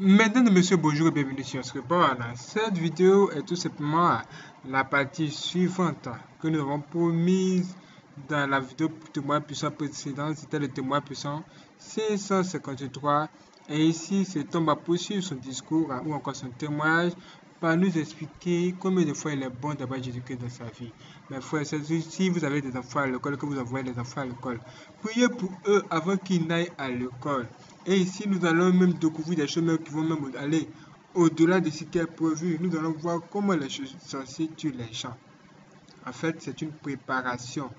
Mesdames et messieurs, bonjour et bienvenue sur Scriport. Cette vidéo est tout simplement la partie suivante que nous avons promise dans la vidéo témoin puissant précédente. C'était le témoin puissant 653. Et ici, cet homme va poursuivre son discours ou encore son témoignage par nous expliquer combien de fois il est bon d'avoir Jésus-Christ dans sa vie. Mes frères, si vous avez des enfants à l'école, que vous envoyez des enfants à l'école, priez pour eux avant qu'ils n'aillent à l'école. Et ici, nous allons même découvrir des choses qui vont même aller au-delà de ce qui est. Nous allons voir comment les sorciers tuent les gens. En fait, c'est une préparation.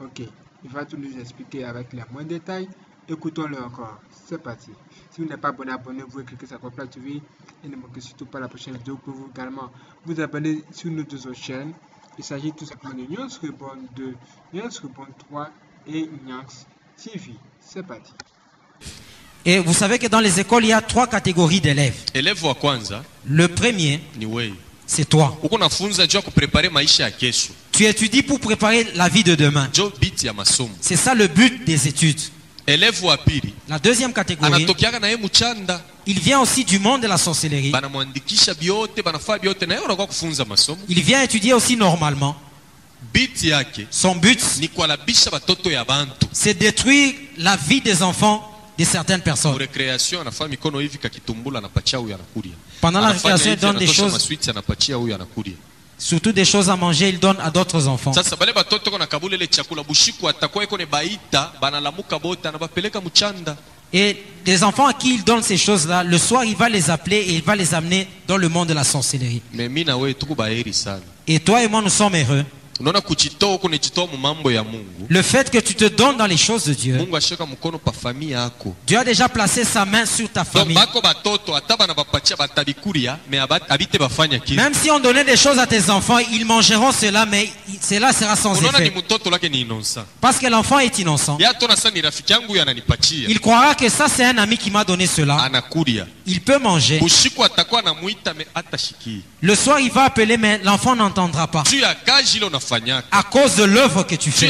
Ok, il va tout nous expliquer avec les moins de détails. Écoutons-le encore. C'est parti. Si vous n'êtes pas abonné, abonnez-vous et cliquez sur la TV. Et ne manquez surtout pas la prochaine vidéo. Vous pouvez également vous abonner sur notre autres chaînes. Il s'agit tout simplement de Nyans Reborn 2, Nyans Reborn 3 et Nyans TV. C'est parti. Et vous savez que dans les écoles, il y a trois catégories d'élèves. Le premier, c'est toi. Tu étudies pour préparer la vie de demain. C'est ça le but des études. La deuxième catégorie, il vient aussi du monde de la sorcellerie. Il vient étudier aussi normalement. Son but, c'est détruire la vie des enfants de certaines personnes. Pendant la récréation, il donne des choses, surtout des choses à manger, il donne à d'autres enfants. Et des enfants à qui il donne ces choses-là, le soir, il va les appeler et il va les amener dans le monde de la sorcellerie. Et toi et moi, nous sommes heureux. Le fait que tu te donnes dans les choses de Dieu, Dieu a déjà placé sa main sur ta famille. Même si on donnait des choses à tes enfants, ils mangeront cela, mais cela sera sans effet. Parce que l'enfant est innocent. Il croira que ça, c'est un ami qui m'a donné cela. Il peut manger. Le soir, il va appeler, mais l'enfant n'entendra pas. À cause de l'œuvre que tu fais.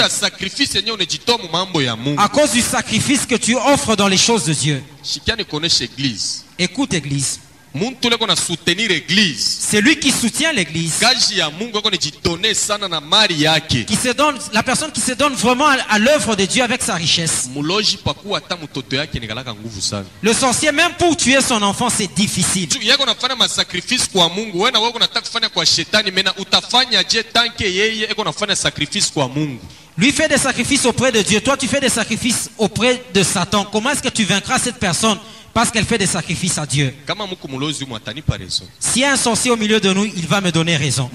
À cause du sacrifice que tu offres dans les choses de Dieu. Écoute, Église. C'est lui qui soutient l'Église. Qui se donne, la personne qui se donne vraiment à, l'œuvre de Dieu avec sa richesse. Le sorcier, même pour tuer son enfant, c'est difficile. Lui fait des sacrifices auprès de Dieu. Toi, tu fais des sacrifices auprès de Satan. Comment est-ce que tu vaincras cette personne? Parce qu'elle fait des sacrifices à Dieu. a un sorcier au milieu de nous, il va me donner raison.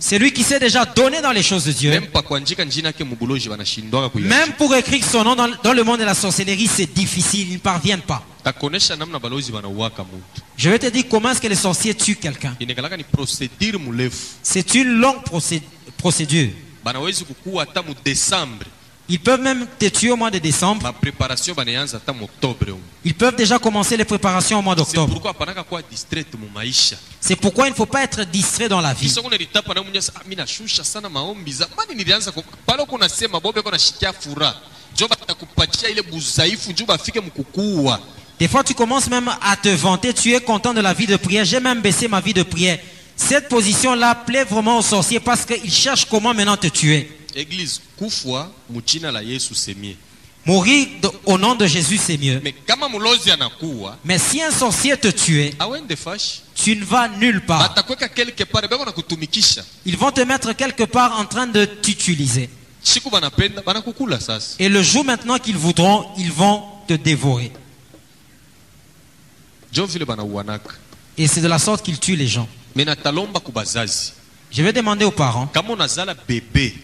C'est lui qui s'est déjà donné dans les choses de Dieu. Même pour écrire son nom dans, dans le monde de la sorcellerie, c'est difficile. Ils ne parviennent pas. Je vais te dire comment est-ce que les sorciers tuent quelqu'un. C'est une longue procé- procédure. Ils peuvent même te tuer au mois de décembre. Ils peuvent déjà commencer les préparations au mois d'octobre. C'est pourquoi il ne faut pas être distrait dans la vie. Des fois, tu commences même à te vanter, tu es content de la vie de prière. J'ai même baissé ma vie de prière. Cette position-là plaît vraiment aux sorciers parce qu'ils cherchent comment maintenant te tuer. Kufwa muchina la yesu Mourir de- au nom de Jésus, c'est mieux. kama mulozi anakuwa Mais si un sorcier te tuait, awende fashi tu ne vas nulle part. quelque part beko nakutumikisha Ils vont te mettre quelque part en train de t'utiliser. siku banapenda banakukula sasa Et le jour maintenant qu'ils voudront, ils vont te dévorer. jo vile banauanaka Et c'est de la sorte qu'ils tuent les gens. me natalomba kubazazi Je vais demander aux parents, kama unazala bebe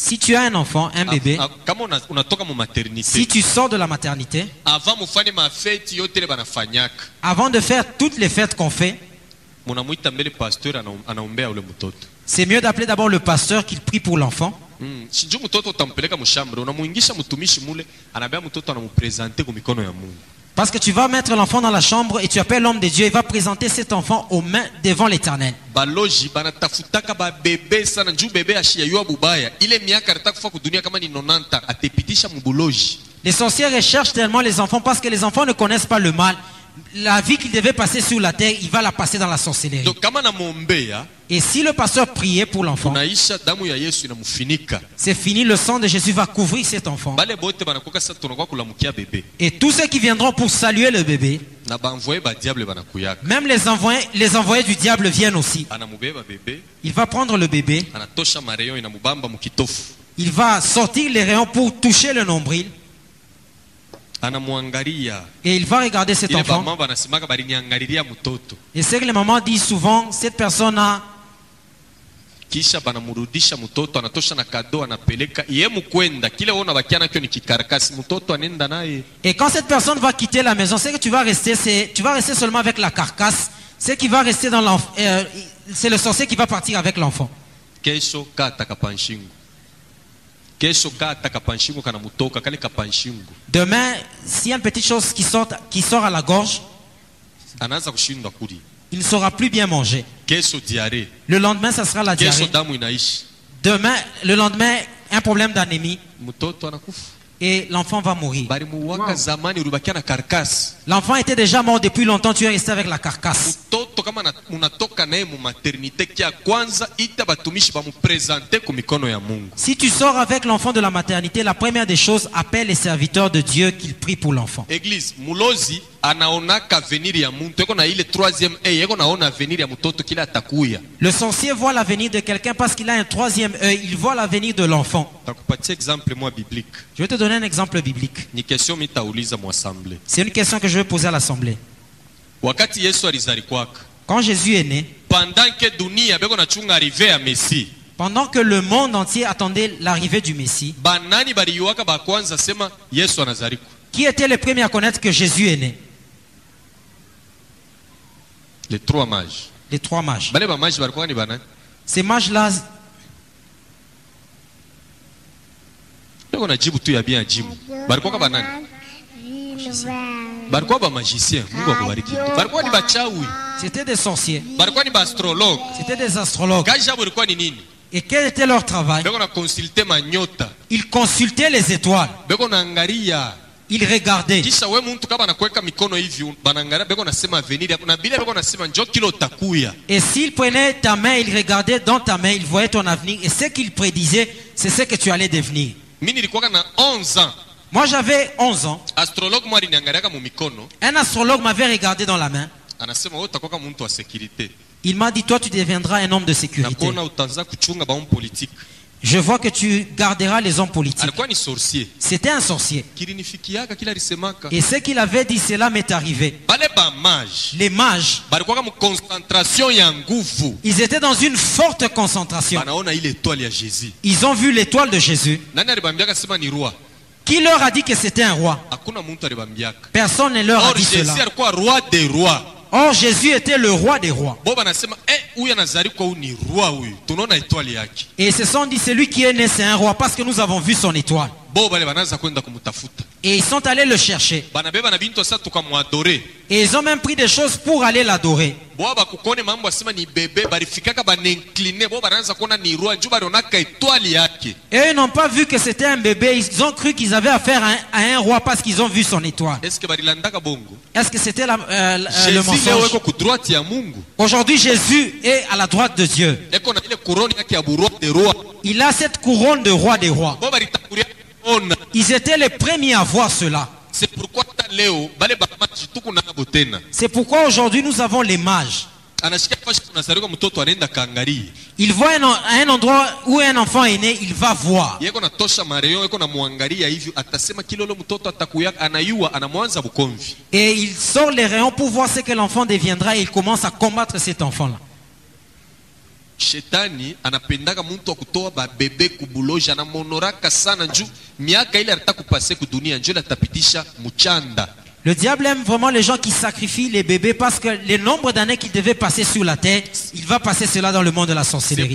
si tu as un enfant, un bébé, a- a- kama una- unatoka mu maternité si tu sors de la maternité, avant mufanye mafeti yote ile banafanyaka avant de faire toutes les fêtes qu'on fait, munamwita mbele pasteur ana- anaombea ule mtoto c'est mieux d'appeler d'abord le pasteur qu'il prie pour l'enfant. mm. sijuu mtoto utampeleka mshambre unamuingisha mtumishi mule anabea mtoto anamupresente ku mikono ya mungu Parce que tu vas mettre l'enfant dans la chambre et tu appelles l'homme de Dieu et va présenter cet enfant aux mains devant l'éternel. baloji banatafutaka babebe sana njuu bebe ashiyayua bubaya ile miaka anataka kufa kudunia kama ni 90 atepitisha mubuloji Les sorcières recherchent tellement les enfants parce que les enfants ne connaissent pas le mal. La vie qu'ils devaient passer sur la terre, il va la passer dans la sorcellerie. Et si le pasteur priait pour l'enfant, c'est fini, le sang de Jésus va couvrir cet enfant. Et tous ceux qui viendront pour saluer le bébé, même les envoyés, les envoyés du diable viennent aussi. Il va prendre le bébé, il va sortir les rayons pour toucher le nombril et il va regarder cet enfant. Et c'est que les mamans disent souvent, cette personne a kisha banamurudisha mtoto anatosha na kado anapeleka ye mukwenda kile ona bakia nakyo ni kikarakasi mtoto anenda naye Et quand cette personne va quitter la maison, c'est que tu vas rester, c'est, tu vas rester seulement avec la carcasse. C'est qui va rester dans l'enfant, euh, c'est le sorcier qui va partir avec l'enfant. kesho kata kapanshingo kesho kata kapanshingo kana mutoka kale kapanshingo Demain, s'il y a une petite chose qui sort, qui sort à la gorge, il ne saura plus bien manger. Le lendemain, ça sera la diarrhée. Demain, le lendemain, un problème d'anémie et l'enfant va mourir. Wow. L'enfant était déjà mort depuis longtemps, tu es resté avec la carcasse. Si tu sors avec l'enfant de la maternité, la première des choses, appelle les serviteurs de Dieu qu'ils prient pour l'enfant. eglise mulozi anaonaka avenir ya muntu. Eko na ile troisième eye eko naona avenir ya mtoto kile atakuya. Le sorcier voit l'avenir de quelqu'un parce qu'il a un troisième œil, il voit l'avenir de l'enfant. takupatia exemple mwa biblique. Je vais te donner un exemple biblique. ni question mitauliza muassemble C'est une question que je vais poser à l'Assemblée. wakati yesu alizalikwaka Quand Jésus est né, pendant ke dunia beko nachunga arrive ya mesi pendant que le monde entier attendait l'arrivée du Messie, banani baliyuwaka bakwanza sema yesu anazalikwa qui était le premier à connaître que Jésus est né? Les trois mages. Les trois mages. balikuwa Ces mages-là, najibu tu ya bien ajibu balikuwaka banani balikuwa bamagicien mungu akubariki balikuwa ni bachawi c'était des sorciers, balikuwa ni baastrologue c'était des astrologues. kazi yabo ilikuwa ni nini? Et quel était leur travail? Ils consultaient les étoiles, beko naangalia ils regardaient. kisha we muntu kama anakuweka mikono hivi banaangalia beko nasema avenir yako na bile beko nasema njo kile utakuya Et s'ils prenaient ta main, ils regardaient dans ta main, ils voyaient ton avenir. Et ce qu'ils prédisaient, c'est ce que tu allais devenir. mi nilikuwaka na 11 ans Moi, j'avais 11 ans. astrologue mikono Un astrologue m'avait regardé dans la main. anasema wa sekirite Il m'a dit, toi, tu deviendras un homme de sécurité. nakuona utaanza kuchunga bahomme politique Je vois que tu garderas les hommes politiques. C'était un sorcier. Et ce qu'il avait dit, cela m'est arrivé. Les mages, ils étaient dans une forte concentration. jésus Ils ont vu l'étoile de Jésus. Qui leur a dit que c'était un roi? Personne ne leur a or dit jésus cela. alikuwa roi des rois Or, Jésus était le roi des rois. eh, Et ils se sont dit, celui qui est né, c'est un roi parce que nous avons vu son étoile. Et ils sont allés le chercher. Et ils ont même pris des choses pour aller l'adorer. Et eux n'ont pas vu que c'était un bébé. Ils ont cru qu'ils avaient affaire à un, à un roi parce qu'ils ont vu son étoile. Est-ce que c'était la- euh, le mensonge? Aujourd'hui, Jésus est à la droite de Dieu. Il a cette couronne de roi des rois. Ils étaient les premiers à voir cela. c'est pourquoi aujourd'hui nous avons les mages. Il voit un, un endroit où un enfant est né, il va voir. Et il sort les rayons pour voir ce que l'enfant deviendra et il commence à combattre cet enfant-là. Shetani anapendaka muntu wa kutoa babebe kubuloja anamonoraka sana njuu miaka ile alitaka kupase kudunia njo ile atapitisha mchanda Le diable aime vraiment les gens qui sacrifient les bébés parce que le nombre d'années qu'il devait passer sur la terre, il va passer cela dans le monde de la c'est sorcellerie. C'est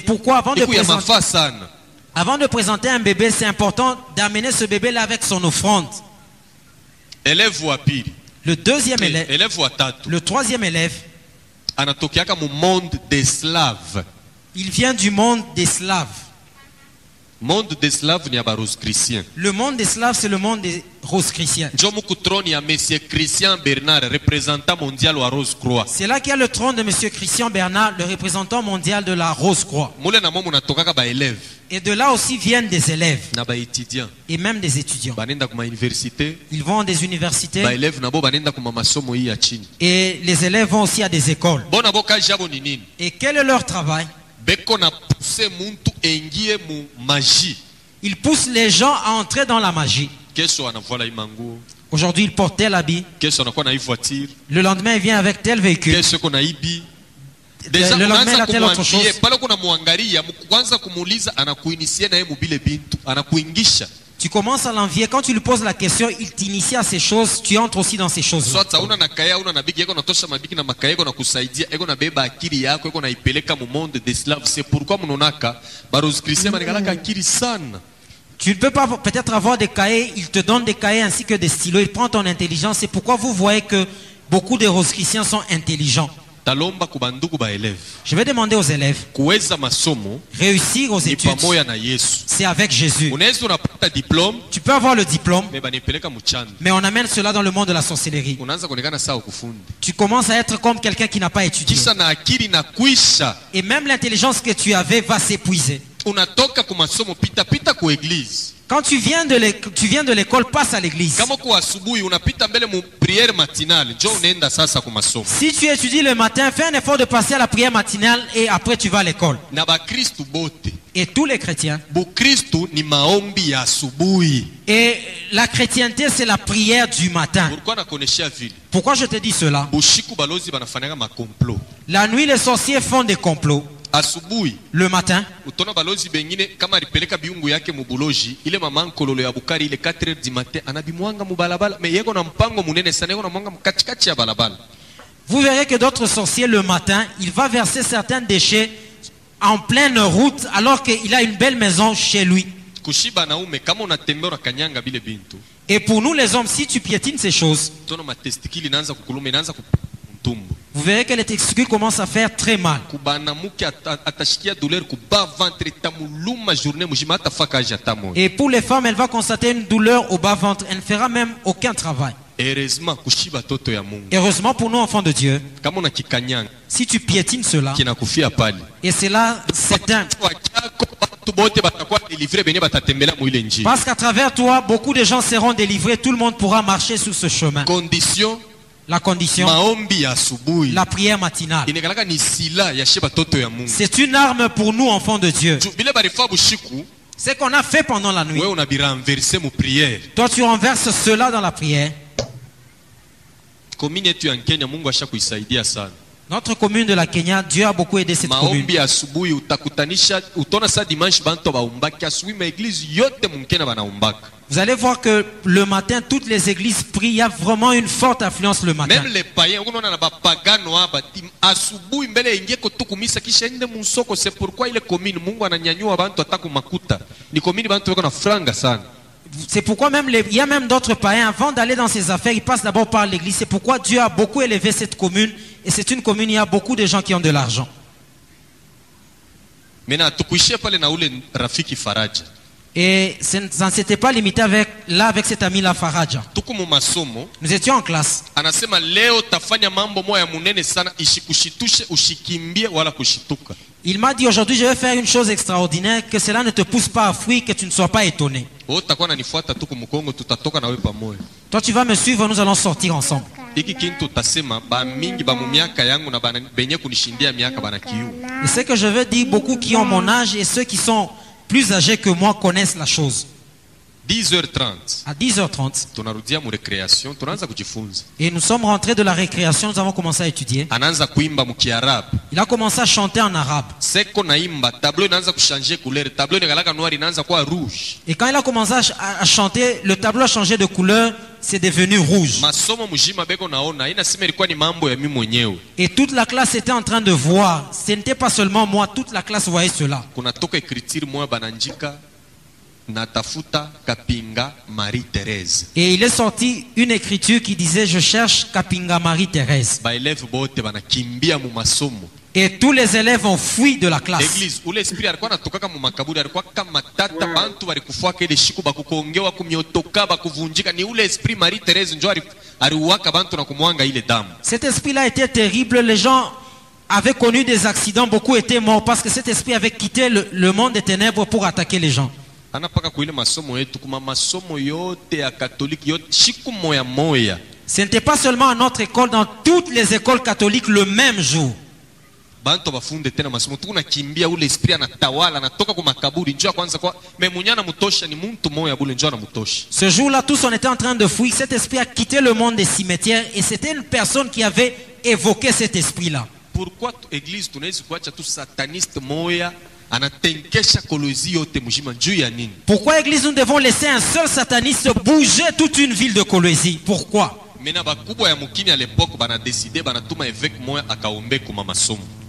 pourquoi avant de, présenter, avant de présenter un bébé, c'est important d'amener ce bébé-là avec son offrande. elevu wa pili Le deuxième élève, elevu wa tatu le troisième élève, anatokeaka mu monde d'esclave Il vient du monde des Slaves. Monde des slaves ni ya barose christien Le monde des Slaves, c'est le monde des roses chrétiennes. njo muku troni ya monsieur christian bernard représentant mondial wa rose croix C'est là qu'il y a le trône de M. Christian Bernard, le représentant mondial de la Rose Croix. mule na mo munatokaka baeleve Et de là aussi viennent des élèves na baétudiant et même des étudiants. banenda kuma université Ils vont des universités baeleve nabo banenda kuma masomo hii ya chini et les élèves vont aussi à des écoles. bona bo kazi yabo ni nini Et quel est leur travail? Ils poussent les gens à entrer dans la magie. Aujourd'hui, ils portent tel habit. Le lendemain, il vient avec tel véhicule. Le lendemain, il unaanza a telle autre chose. pale kuna muangalia mu- kwanza kumuuliza anakuinisie naye mubile bintu anakuingisha Tu commences à l'envier. Quand tu lui poses la question, il t'initie à ces choses. Tu entres aussi dans ces choses. sana Tu ne peux pas peut-être avoir des cahiers. Il te donne des cahiers ainsi que des stylos. Il prend ton intelligence. C'est pourquoi vous voyez que beaucoup de rosichriciens sont intelligents. Je vais demander aux élèves, réussir aux études, c'est avec Jésus. Tu peux avoir le diplôme, mais on amène cela dans le monde de la sorcellerie. Tu commences à être comme quelqu'un qui n'a pas étudié. Et même l'intelligence que tu avais va s'épuiser. unatoka ku masomo pita pita ku eglise Quand tu viens de l'école, passe à l'église. Si tu étudies le matin, fais un effort de passer à la prière matinale et après tu vas à l'école. Et tous les chrétiens. Et la chrétienté, c'est la prière du matin. Pourquoi je te dis cela? La nuit, les sorciers font des complots. Asubuhi. Le matin, utaona balozi bengine kama alipeleka biungu yake mubuloji ile mama nkololo ya bukari ile 4 heures du matin anabimwanga mubalabala me yeko na mpango munene sana yeko na mwanga katikati ya balabala. Vous verrez que d'autres sorciers, le matin, il va verser certains déchets en pleine route alors qu'il a une belle maison chez lui. kushiba naume kama unatembea unakanyanga bile bintu. Et pour nous les hommes, si tu piétines ces choses, utaona matestikili inaanza kukuluma inaanza ku mtumbo vous verrez que les testicules commencent à faire très mal. Et pour les femmes, elle va constater une douleur au bas-ventre. Elle ne fera même aucun travail. heureusement pour nous, enfants de Dieu, si tu piétines cela, et cela s'éteint, parce qu'à travers toi, beaucoup de gens seront délivrés, tout le monde pourra marcher sur ce chemin. condition La condition, maombi ya asubuhi la prière matinale. inekalaka ni sila ya she batoto ya mungu C'est une arme pour nous, enfants de Dieu. Ju- bile barifa bushiku Ce qu'on a fait pendant la nuit, toi tu renverses cela dans la prière. Notre commune de la Kenya, Dieu a beaucoup aidé cette commune. Vous allez voir que le matin, toutes les églises prient. Il y a vraiment une forte affluence le matin. meme le payen unaona na bapagano aba ti asubuhi mbele ingie kutukumisa kisha ende musoko c'est pourquoi franga sana C'est pourquoi même les- il y a même d'autres païens, avant d'aller dans ces affaires, ils passent d'abord par l'église. C'est pourquoi Dieu a beaucoup élevé cette commune. Et c'est une commune, il y a beaucoup de gens qui ont de l'argent. rafiki faraja Et ça ne s'était pas limité avec, là avec cet Faraja. tuku mu masomo Nous étions en classe. Il m'a dit aujourd'hui, je vais faire une chose extraordinaire, que cela ne te pousse pas à fuir, que tu ne sois pas étonné. pamoja Toi, tu vas me suivre, nous allons sortir ensemble. Et ce que je veux dire, beaucoup qui ont mon âge et ceux qui sont plus âgés que moi connaissent la chose. 10h30 À 10h30, tunarudia mu recreation tunaanza kujifunza et nous sommes rentrés de la récréation, nous avons commencé à étudier. Il a commencé à chanter en arabe. Et quand il a commencé à, ch- à- à chanter, le tableau a changé de couleur, c'est devenu rouge. Et toute la classe était en train de voir. Ce n'était pas seulement moi, toute la classe voyait cela. Natafuta kapinga marie therese Et il est sorti une écriture qui disait Je cherche Kapinga bote banakimbia mu masomo Et tous les élèves ont fui de la classe. ule esprit alikuwa anatokaka mu makaburi alikuwa kama tata bantu balikufuaka ile shiku bakukongewa kumiotoka bakuvunjika ni ule esprit marie therese njo ali- aliuwaka bantu na kumwanga ile damu Cet esprit-là était terrible. Les gens avaient connu des accidents. Beaucoup étaient morts parce que cet esprit avait quitté le, le monde des ténèbres pour attaquer les gens. Ana mpaka kuile masomo yetu kuma masomo yote ya katoliki yote shiku moya moya Ce n'était pas seulement à notre école, dans toutes les écoles catholiques le même jour. bantu bafunde tena masomo tukunakimbia ule esprit anatawala anatoka ku makaburi njo ya kwanza kwa me mwenye anamutosha ni muntu moya bule njo anamutosha Ce jour-là, tous on était en train de fuir. Cet esprit a quitté le monde des cimetières et c'était une personne qui avait évoqué cet esprit-là. pourquoi tu- eglise tunawezi kuacha tu sataniste moya? Pourquoi, Église, nous devons laisser un seul sataniste bouger toute une ville de Colosie Pourquoi?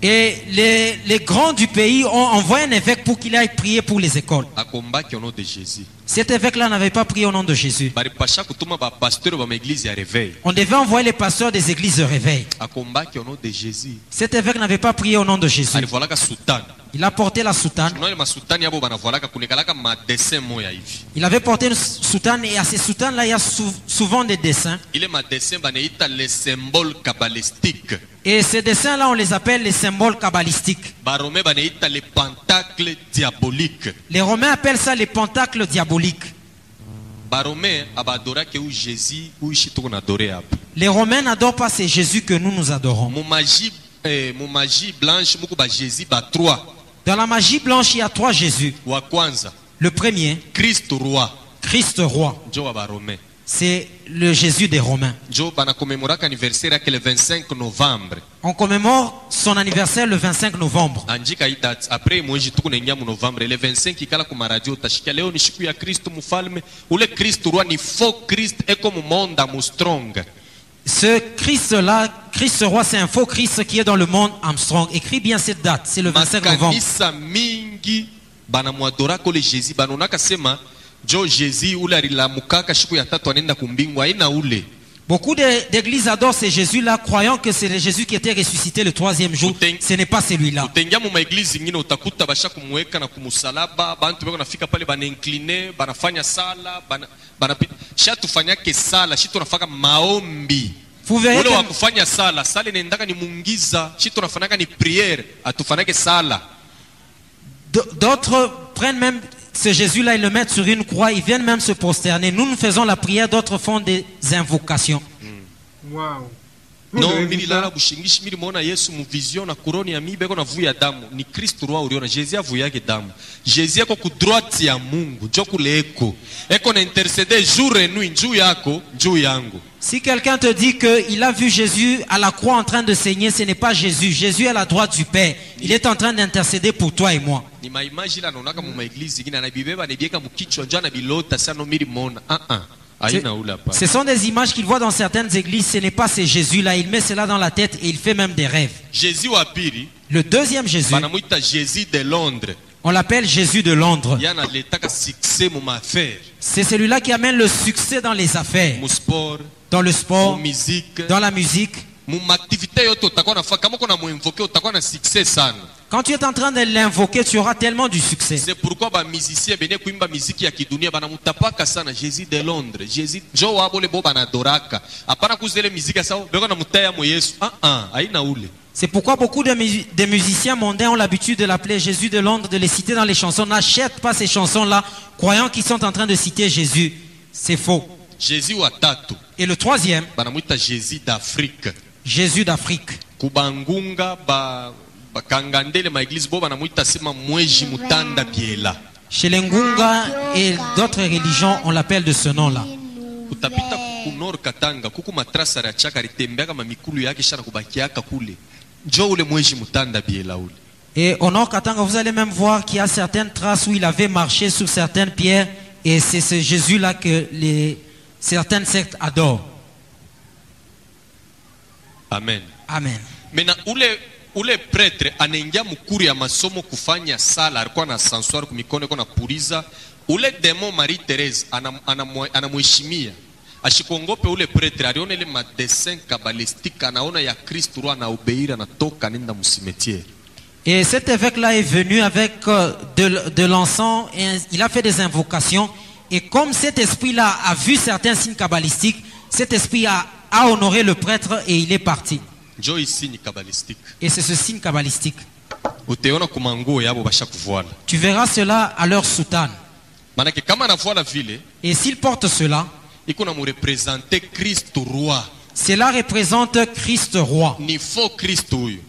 Et les, les grands du pays ont envoyé un évêque pour qu'il aille prier pour les écoles. akombaki au nom de jésus Cet évêque-là n'avait pas prié au nom de Jésus. réveil On devait envoyer les pasteurs des églises réveil. au nom de jésus Cet évêque n'avait pas prié au nom de Jésus. Il a porté la soutane. Il avait porté une soutane et à ces soutanes-là, il y a sou- souvent des dessins. ile madessin banaita le symbole kabbalistique Et ces dessins-là, on les appelle les symboles kabbalistiques. diabolique Les Romains appellent ça les pentacles diaboliques. Les Romains n'adorent pas c'est Jésus que nous nous adorons. eh, mu magie blanche muku ba jésus ba trois Dans la magie blanche, il y a trois Jésus. Le premier, kristo roi Christ roi, barome c'est le Jésus des Romains. njo banakomemoraka anniversaire yake le 25 novembre. On commémore son anniversaire le 25 novembre. anjika hii date. Apres mwezi tuku naingia mu novembre. Le 25 ikala ku maradio utashikia leo ni siku ya kristo mfalme ule kristo roi ni faux christ eko mu monde mu strong. Ce Christ-là, Christ roi, c'est un faux Christ qui est dans le monde Armstrong. Écris bien cette date, c'est le 25 novembre. Jésus ule alilamukaka siku ya tatu anaenda aina ule Beaucoup d'églises adorent ce Jésus-là, croyant que c'est le Jésus qui était ressuscité le troisième jour. Ce n'est pas celui-là. Vous verrez que d'autres prennent même ce Jésus-là, ils le mettent sur une croix, ils viennent même se prosterner. Nous, nous faisons la prière, d'autres font des invocations. Waouh. Vous no avez vu mililala ça? bushingishi milimona yesu mu vision na kuroni ya mibeko na vuya damu ni kristu rwa uliona jezi avuyake damu jezi eko ku droite ya mungu njo kule eko eko na intercede jour et nuit njuu yako njuu yangu Si quelqu'un te dit qu'il a vu Jésus à la croix en train de saigner, ce n'est pas Jésus. Jésus est à la droite du Père. Il est en train d'intercéder pour toi et moi. Ni maimaji ila naonaka mu maeglizi ingine anabibeba anabieka mukichwa njo anabilota sano milimona ah aina ule hapa Ce sont des images qu'il voit dans certaines églises. Ce n'est pas ce Jésus-là. Il met cela dans la tête et il fait même des rêves. jésus Le deuxième Jésus, banamwita jésus de londres on l'appelle Jésus de Londres. C'est celui-là qui amène le succès dans les affaires, dans le sport, dans la musique. Quand tu es en train de l'invoquer, tu auras tellement du succès. c'est pourquoi bamusicien bene kuimba miziki ya kidunia banamutapaka sana jésus de londres jésus njo wabole bo banadoraka hapana kuzele ya sao beko na mutaya mo yesu ah ah aina ule C'est pourquoi beaucoup de, de musiciens mondains ont l'habitude de l'appeler Jésus de Londres, de les citer dans les chansons. N'achète pas ces chansons-là, croyant qu'ils sont en train de citer Jésus. C'est faux. jésus wa tatu Et le troisième, jésus d'afrique Jésus d'Afrique. kubangunga ba bakangandele maeglise bo banamwita sema mweji mutanda biela Chez les Ngunga et d'autres religions, on l'appelle de ce nom-là. utapita ku nord katanga kuku matrasa ya chaka litembeaka mamikulu yake shana kubakiaka kule njo ule mweji mutanda biela ule Et au nord Katanga, vous allez même voir qu'il y a certaines traces où il avait marché sur certaines pierres. Et c'est ce Jésus-là que les, certaines sectes adorent. Amen Amen. mena ule ule pretre anaingia mukuru ya masomo kufanya sala alikuwa na sanswari kumikono iko na puliza ule demo marie therese anamheshimia ana, ana ashikuongope ule pretre aliona ile madesin kabalistique anaona ya kristu ro anaobeiri anatoka anaenda musimetiere Et cet évêque-là est venu avec euh, de, de l'encens et il a fait des invocations. Et comme cet esprit-là a vu certains signes kabbalistiques, cet esprit a, a honoré le prêtre et il est parti. Et c'est ce signe kabbalistique. Tu verras cela à leur soutane. Et s'ils portent cela, cela représente Christ roi.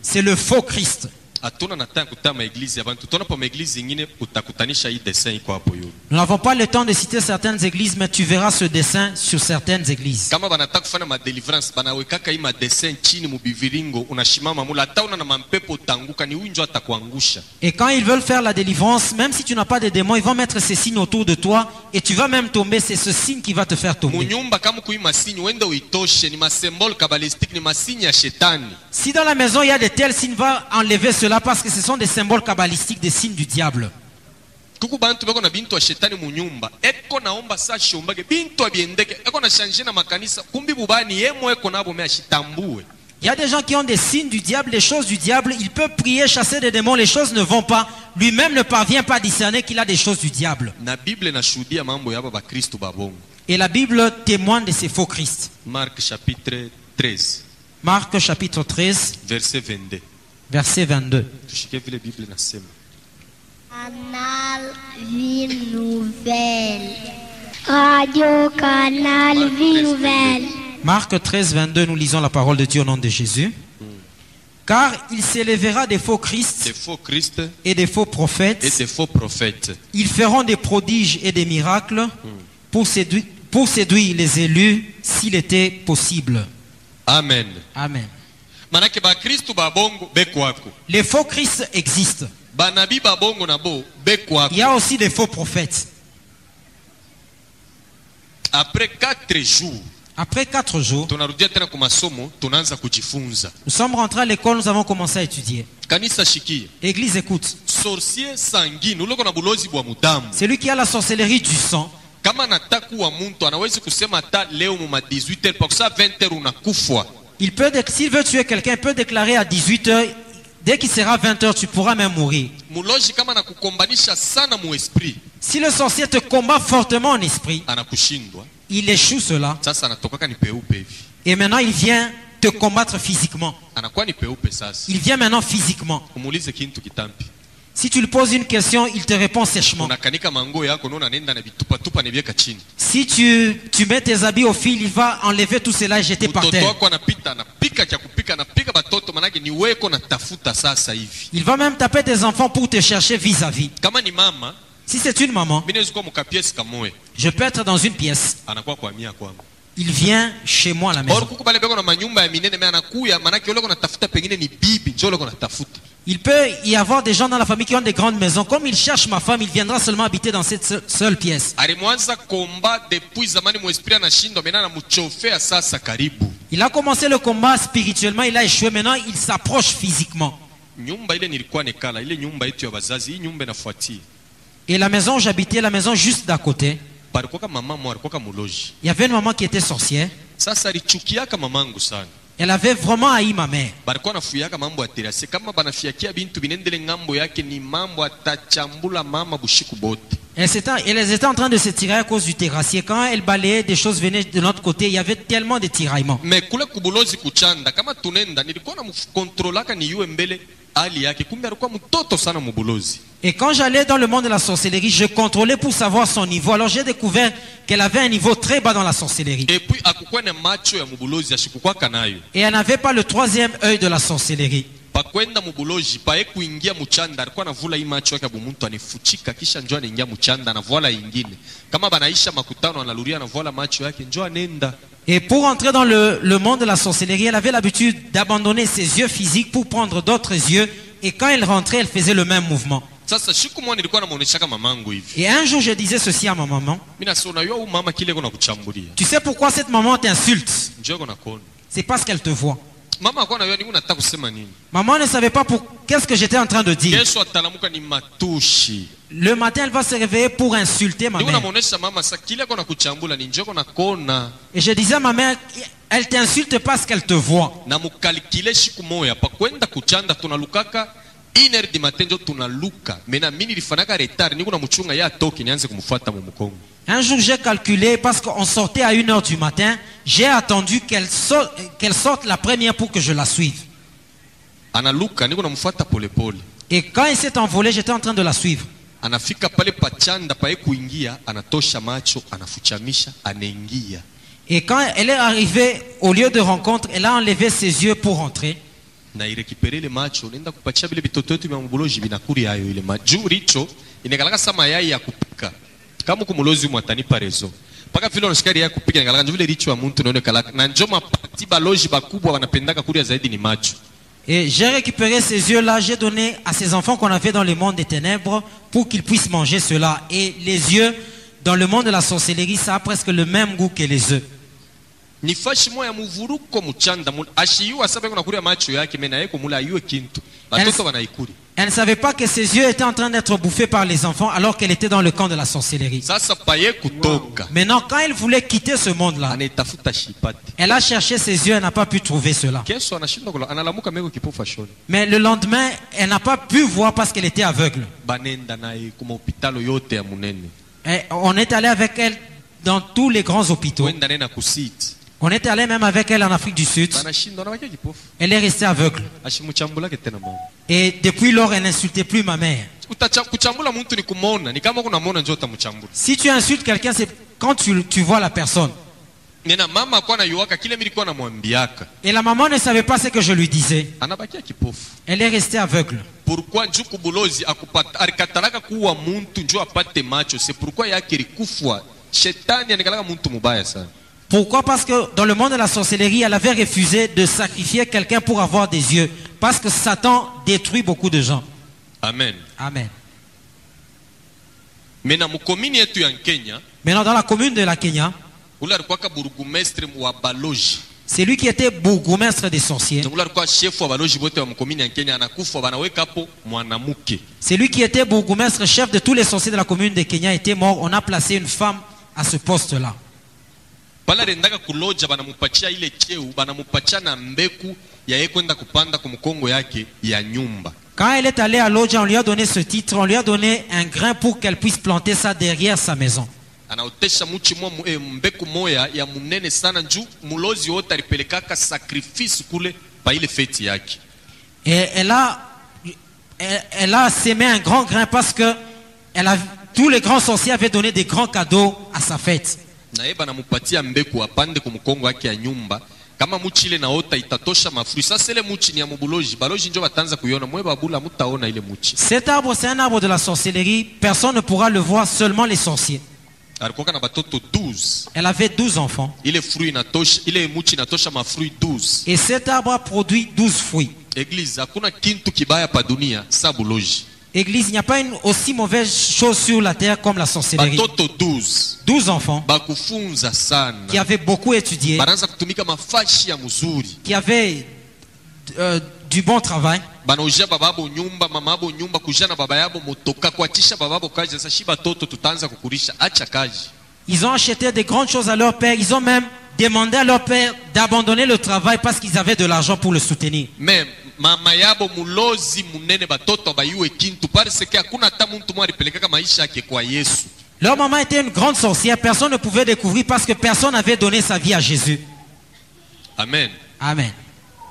C'est le faux Christ. Hatuna na temps ya kutaa maeglizi ya bantu utaona pa maeglizi ingine utakutanisha hii dessin iko hapo yulu Nous n'avons pas le temps de citer certaines églises, mais tu verras ce dessin sur certaines églises. kama banataka kufanya madelivrance banawekaka hii madesin chini mubiviringo unashimama mula hata una na mampepo utanguka ni huyu njo atakuangusha Et quand ils veulent faire la délivrance, même si tu n'as pas de démons, ils vont mettre ces signes autour de toi et tu vas même tomber. C'est ce signe qui va te faire tomber. munyumba kama kui masini wende uitoshe ni masembole kabalistique ni masini ya shetani Si dans la maison il y a de tels signes, va enlever cela parce que ce sont des symboles kabbalistiques, des signes du diable. Il y a des gens qui ont des signes du diable, des choses du diable. Il peut prier, chasser des démons, les choses ne vont pas. Lui-même ne parvient pas à discerner qu'il a des choses du diable. Et la Bible témoigne de ces faux Christ. mark chapitre 13 Marc chapitre 13, verset 22 verset 22. tushike vile bible nasema Canal Vie Nouvelle. Radio Canal Vie Nouvelle. Marc 13, 22, nous lisons la parole de Dieu au nom de Jésus. Car il s'élèvera des faux des Christ faux christ et des faux et prophètes. des faux prophètes Ils feront des prodiges et des miracles pour séduire, pour séduire les élus s'il était possible. amen Amen. Manake bakristu babongo bekwako Les faux Christ existent. banabi babongo nabo bekwako Il y a aussi des faux prophètes. après 4 jours Après quatre jours, nous sommes rentrés à l'école, nous avons commencé à étudier. Église, écoute. Celui qui a la sorcellerie du sang, kama nataka kuwa muntu anawezi kusema hata leo muma 18h pakusa 20h unakufwa il peut, s'il veut tuer quelqu'un, il peut déclarer à 18h, dès qu'il sera 20h, tu pourras même mourir. Si le sorcier te combat fortement en esprit, il échoue cela. Et maintenant, il vient te combattre physiquement. Il vient maintenant physiquement. Si tu lui poses une question, il te répond sèchement. Si tu, tu mets tes habits au fil, il va enlever tout cela et jeter par terre. Il va même taper tes enfants pour te chercher vis-à-vis. Si c'est une maman, je peux être dans une pièce. Il vient chez moi à la maison. Il peut y avoir des gens dans la famille qui ont des grandes maisons. Comme il cherche ma femme, il viendra seulement habiter dans cette seule- seule pièce. Il a commencé le combat spirituellement, il a échoué. Maintenant, il s'approche physiquement. Et la maison où j'habitais, la maison juste d'à côté, il y avait une maman qui était sorcière. Elle avait vraiment haï ma mère. balikuwa nafuyaka mambo ya terase kama banafiakia bintu binendele ngambo yake ni mambo atachambula mama bushiku bote S'était- elles étaient en train de se tirer à cause du terrassier. Quand elle balayait, des choses venaient de notre côté. Il y avait tellement de tiraillements. Et quand j'allais dans le monde de la sorcellerie, je contrôlais pour savoir son niveau. Alors j'ai découvert qu'elle avait un niveau très bas dans la sorcellerie. Et elle n'avait pas le troisième œil de la sorcellerie. Pakwenda mubuloji paye kuingia muchanda alikuwa anavula hii macho yake bumuntu anifuchika kisha njo anaingia muchanda anavuala ingine kama banaisha makutano analuria anavuala macho yake njo anenda Et pour entrer dans le, le monde de la sorcellerie, elle avait l'habitude d'abandonner ses yeux physiques pour prendre d'autres yeux. Et quand elle rentrait, elle faisait le même mouvement. sasa siku moja nilikuwa namuoneshaka mamangu hivi Et un jour, je disais ceci à ma maman. mi nasi unajua huyu mama kile iko nakuchambulia Tu sais pourquoi cette maman t'insulte? Njo iko nakona C'est parce qu'elle te voit. Maman ne savait pas pour qu'est-ce que j'étais en train de dire? Le matin, elle va se réveiller pour insulter ma mère. Et je disais à ma mère, elle t'insulte parce qu'elle te voit. Tunalukaka iner di matin tunaluka. Mena retard. Muchunga nianze kumfuata mu Un jour, j'ai calculé, parce qu'on sortait à 1h du matin, j'ai attendu qu'elle sorte, la première pour que je la suive. analuka. Niko namfuata polepole Et quand elle s'est envolée, j'étais en train de la suivre. anafika pale pachanda paye kuingia anatosha macho anafuchamisha anaingia. Et quand elle est arrivée au lieu de rencontre, elle a enlevé ses yeux pour rentrer. Na irekipere ile macho unaenda kupatia vile vitoto yetu vya mbuloji vinakuri hayo ile majuu richo inakalaka sa mayai ya kupika kama kumulozi mwatanipa rezo mpaka vile unashikari ya kupika inakalaka njo vile richo ya muntu naone kalaka na njo mapati baloji bakubwa wanapendaka kuria zaidi ni macho Et j'ai récupéré ces yeux-là, j'ai donné à ces enfants qu'on avait dans le monde des ténèbres pour qu'ils puissent manger cela. Et les yeux, dans le monde de la sorcellerie, ça a presque le même goût que les œufs. Ni fashi moya muvuruko muchanda mu- ashiyuwa sasa beko nakuria macho yake mena yeko mula ayue kintu batoto wanaikuri Elle ne savait pas que ses yeux étaient en train d'être bouffés par les enfants alors qu'elle était dans le camp de la sorcellerie. Maintenant, quand elle voulait quitter ce monde-là, elle a cherché ses yeux, elle n'a pas pu trouver cela. Mais le lendemain, elle n'a pas pu voir parce qu'elle était aveugle. Et on est allé avec elle dans tous les grands hôpitaux. On est allé même avec elle en Afrique du Sud. kipofu Elle est restée aveugle. Et depuis lors, elle n'insultait plus ma mère. Si tu insultes quelqu'un, c'est quand tu, tu vois la personne. Et la maman ne savait pas ce que je lui disais. Elle est restée aveugle. c'est pourquoi Pourquoi? Parce que dans le monde de la sorcellerie, elle avait refusé de sacrifier quelqu'un pour avoir des yeux. Parce que Satan détruit beaucoup de gens. amen Amen. Maintenant, dans la commune de la Kenya, c'est lui qui était bourgmestre des sorciers. C'est lui qui était bourgmestre, chef de tous les sorciers de la commune de Kenya, était mort. On a placé une femme à ce poste-là. Pale aliendaka kuloja banamupatia ile cheu banamupatia na mbeku ya yeye kwenda kupanda kumkongo yake ya nyumba Quand elle est allée à Lodja, on lui a donné ce titre, on lui a donné un grain pour qu'elle puisse planter ça derrière sa maison. anaotesha muchi mwa mu- eh, mbeku moya ya munene sana juu mulozi wote alipelekaka sakrifisi kule pa ile feti yake Et elle a, elle, elle a sémé un grand grain parce que elle a, tous les grands sorciers avaient donné des grands cadeaux à sa fête. Na yeye banamupatia mbeku apande kumkongo yake ya nyumba kama muchi ile naota itatosha mafuri sasa ile muchi ni ya mubuloji baloji njo batanza kuiona mwe babula mutaona ile muchi Cet arbre, c'est un arbre de la sorcellerie. Personne ne pourra le voir, seulement les sorciers. alikuwaka na batoto 12 Elle avait 12 enfants. ile fruit inatosha ile muchi inatosha mafruit 12 Et cet arbre a produit 12 fruits. eglise hakuna kintu kibaya pa dunia sa buloji Église, il n'y a pas une aussi mauvaise chose sur la terre comme la sorcellerie. batoto 12 12 enfants. Qui avaient beaucoup étudié, qui avaient euh, du bon travail. Ils ont acheté des grandes choses à leur père. Ils ont même demandé à leur père d'abandonner le travail parce qu'ils avaient de l'argent pour le soutenir. Mama yabo mulozi munene batoto bayue kintu parce que hakuna hata muntu mwa alipelekaka maisha yake kwa yesu Leur maman était une grande sorcière. Personne ne pouvait découvrir parce que personne n'avait donné sa vie à Jésus. amen Amen.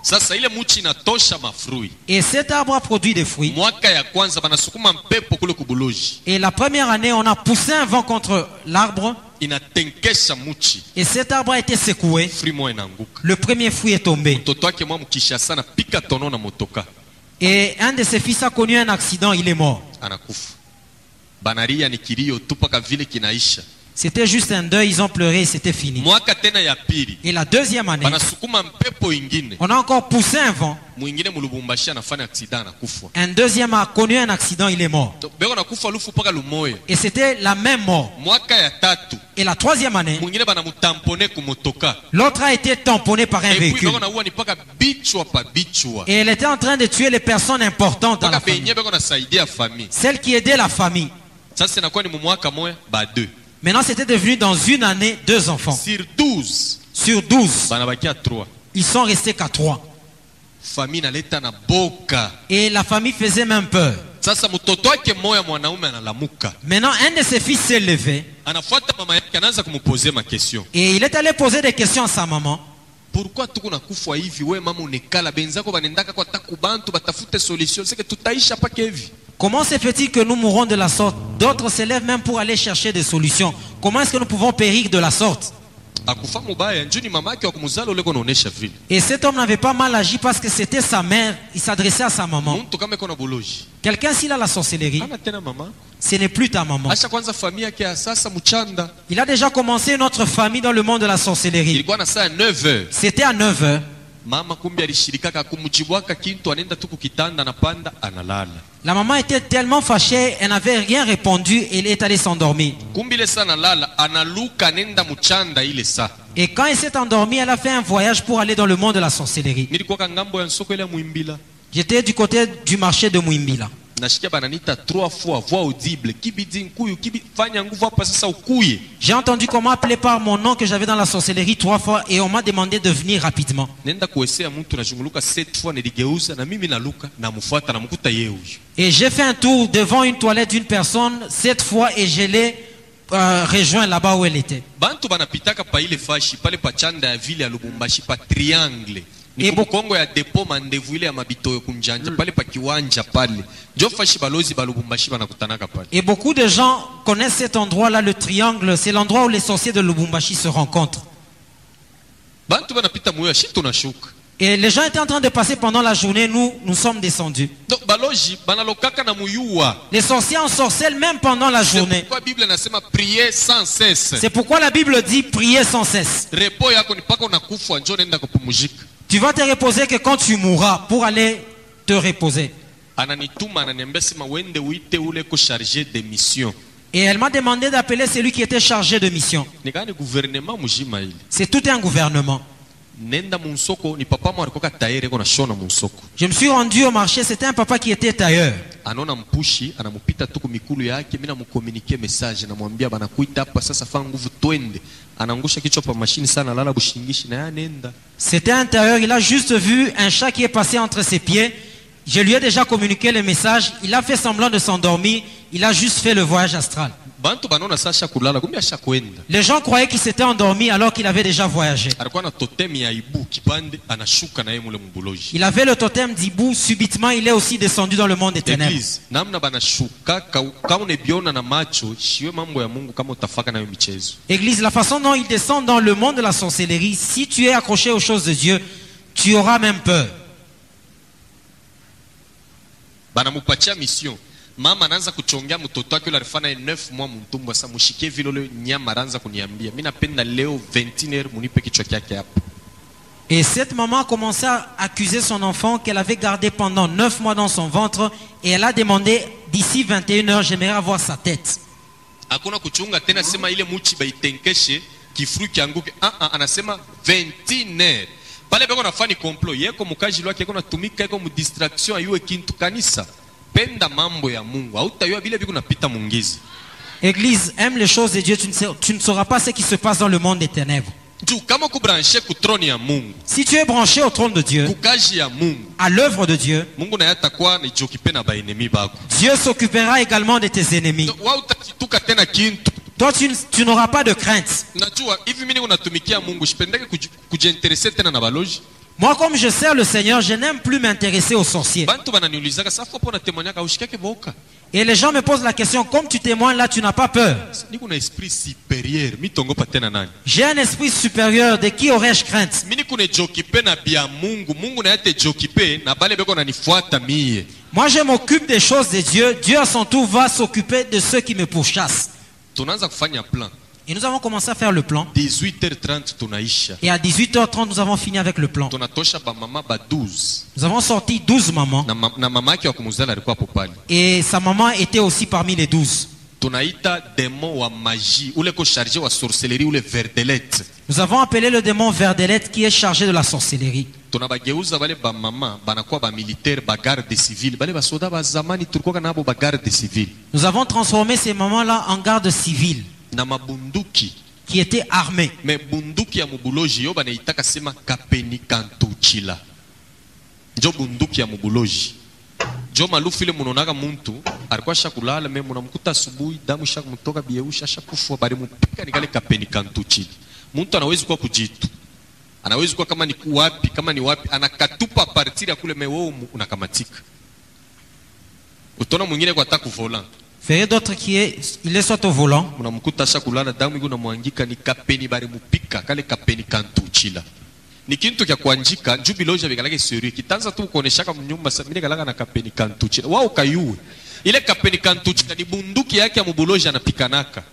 Sasa ile muchi inatosha mafrui Et cet arbre a produit des fruits. mwaka ya kwanza banasukuma mpepo kule kubuloji Et la première année, on a poussé un vent contre l'arbre. inatenkesha muchi Et cet arbre a été secoué. frui moya inaanguka Le premier fruit est tombé. mtoto wake mwa mkisha sana pika tono na motoka Et un de ses fils a connu un accident. Il est mort. anakufa banaria ni kilio tu mpaka vile kinaisha C'était juste un deuil, ils ont pleuré et c'était fini. Et la deuxième année, on a encore poussé un vent. Un deuxième a connu un accident, il est mort. Et c'était la même mort. Et la troisième année, l'autre a été tamponné par un véhicule. Et elle était en train de tuer les personnes importantes dans la famille. Celles qui aidaient la famille. sasa inakuwa Maintenant, c'était devenu dans une année deux enfants. sur 12 Sur douze, banabakia 3 ils sont restés qu'à trois. famille na boka. Et la famille faisait même peur. Maintenant, un de ses fils s'est levé. Et il est allé poser des questions à sa maman. pourquoi tuko nakufa hivi? We mama unekala benzako banendaka kwa taku bantu batafute solution. Seke tutaisha hivi Comment se fait-il que nous mourons de la sorte? D'autres s'élèvent même pour aller chercher des solutions. Comment est-ce que nous pouvons périr de la sorte? Et cet homme n'avait pas mal agi parce que c'était sa mère. Il s'adressait à sa maman. Quelqu'un, s'il a la sorcellerie, ce n'est plus ta maman. Il a déjà commencé une autre famille dans le monde de la sorcellerie. ilikuwa na saa 9 heures C'était à 9 heures. mama kumbi alishirikaka kumjibwaka kintu anaenda tu kukitanda anapanda analala La maman était tellement fâchée, elle n'avait rien répondu et elle est allée s'endormir. Et quand elle s'est endormie, elle a fait un voyage pour aller dans le monde de la sorcellerie. J'étais du côté du marché de Mouimbila. J'ai entendu comment appeler par mon nom que j'avais dans la sorcellerie trois fois et on m'a demandé de venir rapidement. Et j'ai fait un tour devant une toilette d'une personne cette fois et je l'ai euh, rejoint là-bas où elle était. Kongo ya depo mandevu ile ya mabitoyo pale pa kiwanja pale balozi banakutanaka pale Et beaucoup de gens connaissent cet endroit-là, le triangle. C'est l'endroit où les sorciers de Lubumbashi se rencontrent. bantu banapita muyo shi tunashuka Et les gens étaient en train de passer pendant la journée, nous, nous sommes descendus. donc baloji banalokaka na muyuwa Les sorciers ensorcellent même pendant la C'est journée. C'est pourquoi la Bible dit prier sans cesse. Tu vas te reposer que quand tu mourras pour aller te reposer. Et elle m'a demandé d'appeler celui qui était chargé de mission. C'est tout un gouvernement. Je me suis rendu au marché, c'était un papa qui était tailleur. C'était un tailleur, il a juste vu un chat qui est passé entre ses pieds. Je lui ai déjà communiqué le message, il a fait semblant de s'endormir, il a juste fait le voyage astral. Les gens croyaient qu'il s'était endormi alors qu'il avait déjà voyagé. Il avait le totem d'Ibou, subitement il est aussi descendu dans le monde michezo. Église, la façon dont il descend dans le monde de la sorcellerie, si tu es accroché aux choses de Dieu, tu auras même peur. mission mama anaanza kuchongea mtoto wake ule alifanya naye 9 mwa mtumbwa sasa mushikie vile ule nyama anaanza kuniambia. Mi napenda leo 21 munipe kichwa kyake hapa. Et cette maman a commencé à accuser son enfant qu'elle avait gardé pendant 9 mois dans son ventre et elle a demandé d'ici 21 heures, j'aimerais avoir sa tête. hakuna kuchunga tena sema ile muchi baitenkeshe kifuru kianguke. Ah, ah, anasema 21 pale beko nafani komplo yeko mukaji lwake yeko natumika yeko mudistraction ayuwe kintu kanisa penda mambo ya mungu. Hautayua vile viku napita mungizi. Église, aime les choses de Dieu, tu ne, sais- tu ne sauras pas ce qui se passe dans le monde des ténèbres. Si tu es branché au trône de Dieu, à l'œuvre de Dieu, Dieu s'occupera également de tes ennemis. Toi, tu, tu n'auras pas de crainte. Moi, comme je sers le Seigneur, je n'aime plus m'intéresser aux sorciers. Et les gens me posent la question, comme tu témoignes là, tu n'as pas peur. J'ai un esprit supérieur, de qui aurais-je crainte? Moi, je m'occupe des choses de Dieu. Dieu, à son tour, va s'occuper de ceux qui me pourchassent. Et nous avons commencé à faire le plan. 18h30 tunaisha Et à 18h30, nous avons fini avec le plan. tunatosha bamama ba 12 Nous avons sorti 12 mamans. na, ma, na mama yake wa kumuzala alikuwa hapo pale Et sa maman était aussi parmi les 12. tunaita demo wa magie ule ko charge wa sorcellerie ule verdelete Nous avons appelé le démon Verdelette qui est chargé de la sorcellerie. tunabageuza bale bamama banakuwa bamilitaire bagarde civile bale basoda ba zamani tulikuwa nabo bagarde civile Nous avons transformé ces mamans-là en gardes civils na mabunduki. Qui étaient armés. me bunduki ya mubuloji yo banaitaka sema kapeni kantuchila njo bunduki ya mubuloji jo malufu ile munaonaka muntu alikuwa shakulala me munamkuta asubuhi damu shakumtoka bieusha shakufua bali mupika nikale kapeni kantuchila muntu anawezi kuwa kujitu. Anawezi kuwa kama ni wapi kama ni wapi anakatupa partiri ya kule mewomu unakamatika. Utona mwingine kwa taku Ferez d'autres qui est, il est soit au volant. unamkuta shakulala damu iko namwangika ni kapeni bari mupika kale kapeni kantuchila ni kintu kya kuanjika nju biloja bikalake seri. Kitanza tu kuoneshaka mnyumba mine kalaka na kapeni kantuchila wao kayue. Ile kapeni kantuchila ni bunduki yake ya mubuloja anapikanaka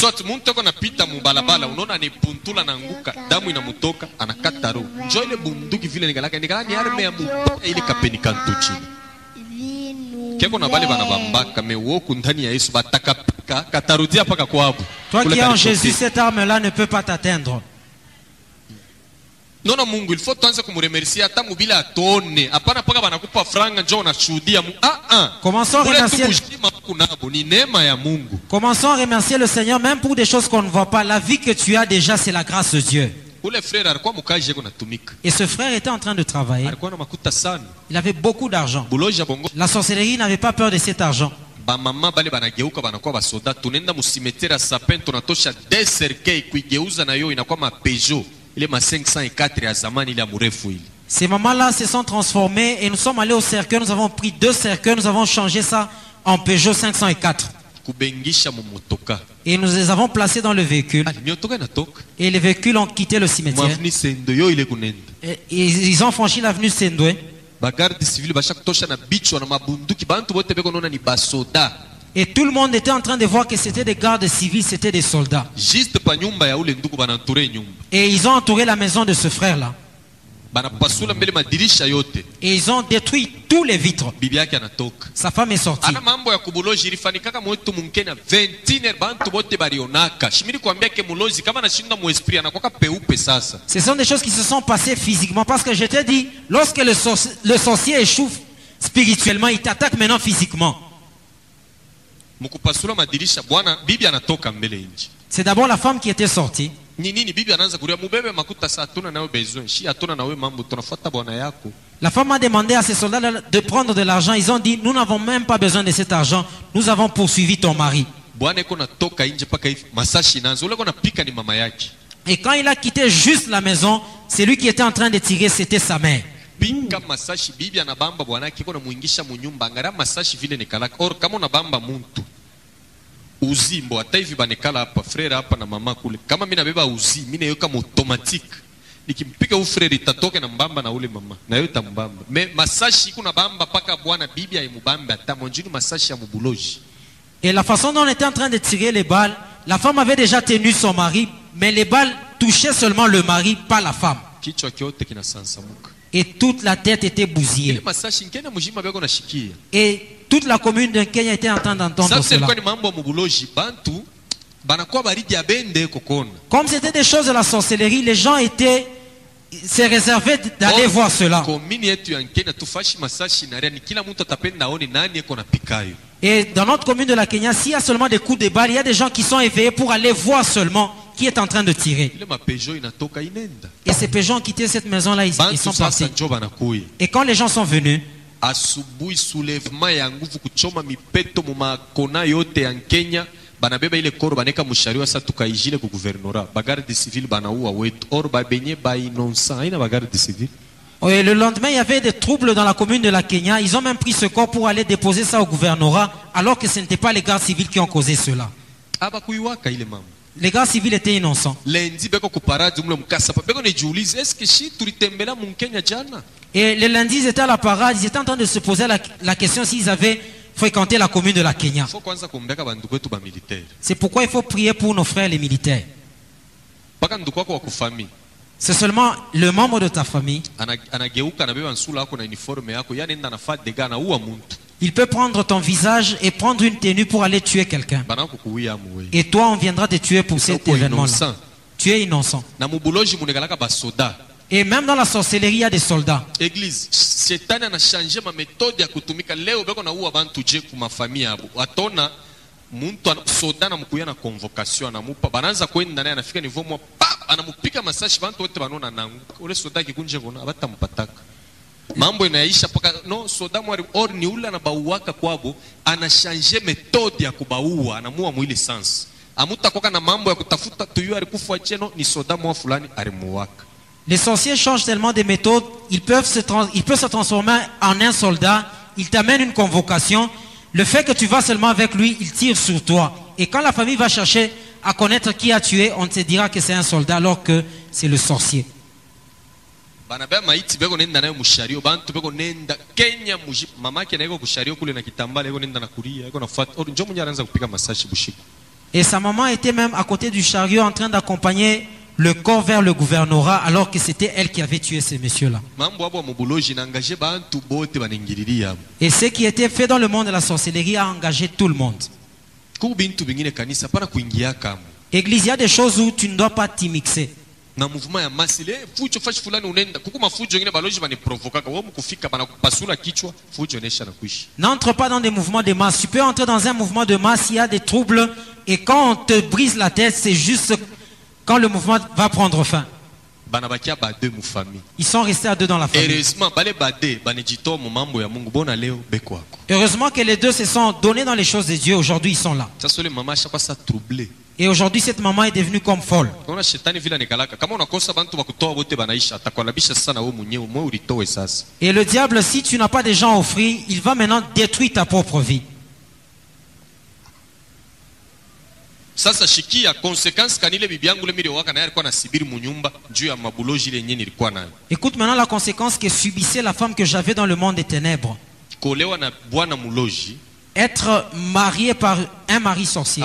soit muntu eko napita mubalabala unaona ni puntula nanguka damu inamutoka anakata roho njo ile bunduki vile nikalaka nikala ni arme ya mupika ile kapeni kantuchila keko na bale bana bambaka me woku ndani ya yesu batakapika katarudia paka kwabo Toi qui en. Jésus, cette arme-là ne peut pas t'atteindre. Nona mungu ilifo tuanze hata mubile atone hapana paka banakupa franga unashuhudia ah, ah. Commençons à remercier, nabo ni neema ya mungu commençons à remercier le Seigneur, même pour des choses qu'on ne voit pas. La vie que tu as déjà, c'est la grâce de Dieu. Et ce frère était en train de travailler. Il avait beaucoup d'argent. La sorcellerie n'avait pas peur de cet argent. bamama bale banageuka banakuwa basoda tunaenda musimeteri ya sapin tunatosha deserkei kuigeuza na yo inakuwa mapejo ile ma 504 ya zamani ile ya murefu ile Ces mamans-là se sont transformées et nous sommes allés au cercueil. Nous avons pris deux cercueils. Nous avons changé ça en Peugeot 504. kubengisha mumotoka Et nous les avons placés dans le véhicule. inatoka Et les véhicules ont quitté le cimetière. Et ils ils ont franchi l'avenue Sendoué. Et tout le monde était en train de voir que c'était des gardes civils, c'était des soldats. Et ils ont entouré la maison de ce frère-là. Et ils ont détruit tous les vitres. Sa femme est sortie. ana mambo ya kubuloji ilifanikaka mwetu munkenya 21 bantu bote balionaka shimiri kuambia ke mulozi kama anashinda muesprit anakwaka peupe sasa Ce sont des choses qui se sont passées physiquement. Parce que je t'ai dit, lorsque le sorcier échoue spirituellement, il t'attaque maintenant physiquement. mukupasula madirisha bwana bibi anatoka mbele nje C'est d'abord la femme qui était sortie. La femme a demandé à ses soldats de- prendre de l'argent. Ils ont dit, nous n'avons même pas besoin de cet argent. Nous avons poursuivi ton mari. Et quand il a quitté juste la maison, c'est lui qui était en train de tirer, c'était sa mère. Pika masashi bibi anabamba bwana yake iko namuingisha munyumba angara masashi vile nikalaka or kama unabamba muntu uzimbo hata hivi banekala hapa frere hapa na mama kule. Kama mi nabeba uzi mi nayoka automatique nikimpika huyu frere itatoke na mbamba na ule mama na yo itambamba. Me masashi iko nabamba paka bwana bibi aimubambe hata monjini masashi ya mubuloji Et la façon dont on était en train de tirer les balles, la femme avait déjà tenu son mari, mais les balles touchaient seulement le mari, pas la femme. kichwa kyote kinasansamuka Et toute la tête était bousillée. Et toute la commune de Kenya était en train d'entendre cela. Comme c'était des choses de la sorcellerie, les gens étaient, se réservaient d'aller voir cela. Et dans notre commune de la Kenya, s'il y a seulement des coups de balle, il y a des gens qui sont éveillés pour aller voir seulement qui est en train de tirer. Et ces pégens ont quitté cette maison-là, ils, ils sont partis. Et quand les gens sont venus, asubuhi soulevement ya nguvu kuchoma mipeto mumakona yote ya nkenya banabeba ile koro baneka mushariwa sa tukaijile ku guvernora bagarde civile banaua wetu or babenye bainonsa aina bagarde civile? Et le lendemain, il y avait des troubles dans la commune de la Kenya. Ils ont même pris ce corps pour aller déposer ça au gouvernorat, alors que ce n'étaient pas les gardes civils qui ont causé cela. Les gardes civils étaient innocents. Et le lundi, ils étaient à la parade, ils étaient en train de se poser la, la question s'ils avaient fréquenter la commune de la Kenya. bamilitaire C'est pourquoi il faut prier pour nos frères les militaires. C'est seulement le membre de ta famille. Na Il peut prendre ton visage et prendre une tenue pour aller tuer quelqu'un. Et toi, on viendra te tuer pour cet événement-là. Tu es innocent. na Et même dans la sorcellerie, il y a des soldats. eglise shetani anashanje mametode ya kutumika leo beko nauwa bantu je kumafamia yabo atona muntu soda anamukuya na convocation anamupa banaanza kwenda naye anafika nivo mwa pa anamupika masashi bantu wote banona nangu ule soda akikunje kona abatamupataka Les sorciers changent tellement de méthodes, ils peuvent se, ils peuvent se transformer en un soldat, ils t'amènent une convocation. Le fait que tu vas seulement avec lui, il tire sur toi. Et quand la famille va chercher à connaître qui a tué, on te dira que c'est un soldat alors que c'est le sorcier. Banabea maiti beko nenda nayo mushario bantu beko nenda kenya muji mamake naiko kushario kule na kitambala iko nenda na kulia iko nafuata Or, njo mwenye anaanza kupiga masashi bushiku Et sa maman était même à côté du chariot en train d'accompagner le corps vers le gouvernorat alors que c'était elle qui avait tué ces messieurs-là. Et ce qui était fait dans le monde de la sorcellerie a engagé tout le monde. Église, il y a des choses où tu ne dois pas t'y mixer. Na mouvement ya masile eh, fujo fashi fulani unenda kuku mafujo ingine baloji baniprovokaka wo mkufika banakupasula kichwa fujo nesha na kuishi N'entre pas dans des mouvements de masse. Tu peux entrer dans un mouvement de masse, il y a des troubles, et quand on te brise la tête, c'est juste quand le mouvement va prendre fin. bade Ils sont restés à deux dans la famille. heureusement bale bade banejitoa mu mambo ya mungu bona leo beko wako Heureusement que les deux se sont donnés dans les choses de Dieu. Aujourd'hui, ils sont là. Et aujourd'hui, cette maman est devenue comme folle. Et le diable, si tu n'as pas des gens à offrir, il va maintenant détruire ta propre vie. sasa shikia consequence kanile bibi yangu ile miliowaka naye alikuwa nasibiri munyumba juu ya mabuloji ile yenyewe nilikuwa nayo Écoute maintenant la conséquence que subissait la femme que j'avais dans le monde des ténèbres. kuolewa na bwana muloji Être mariée par un mari sorcier,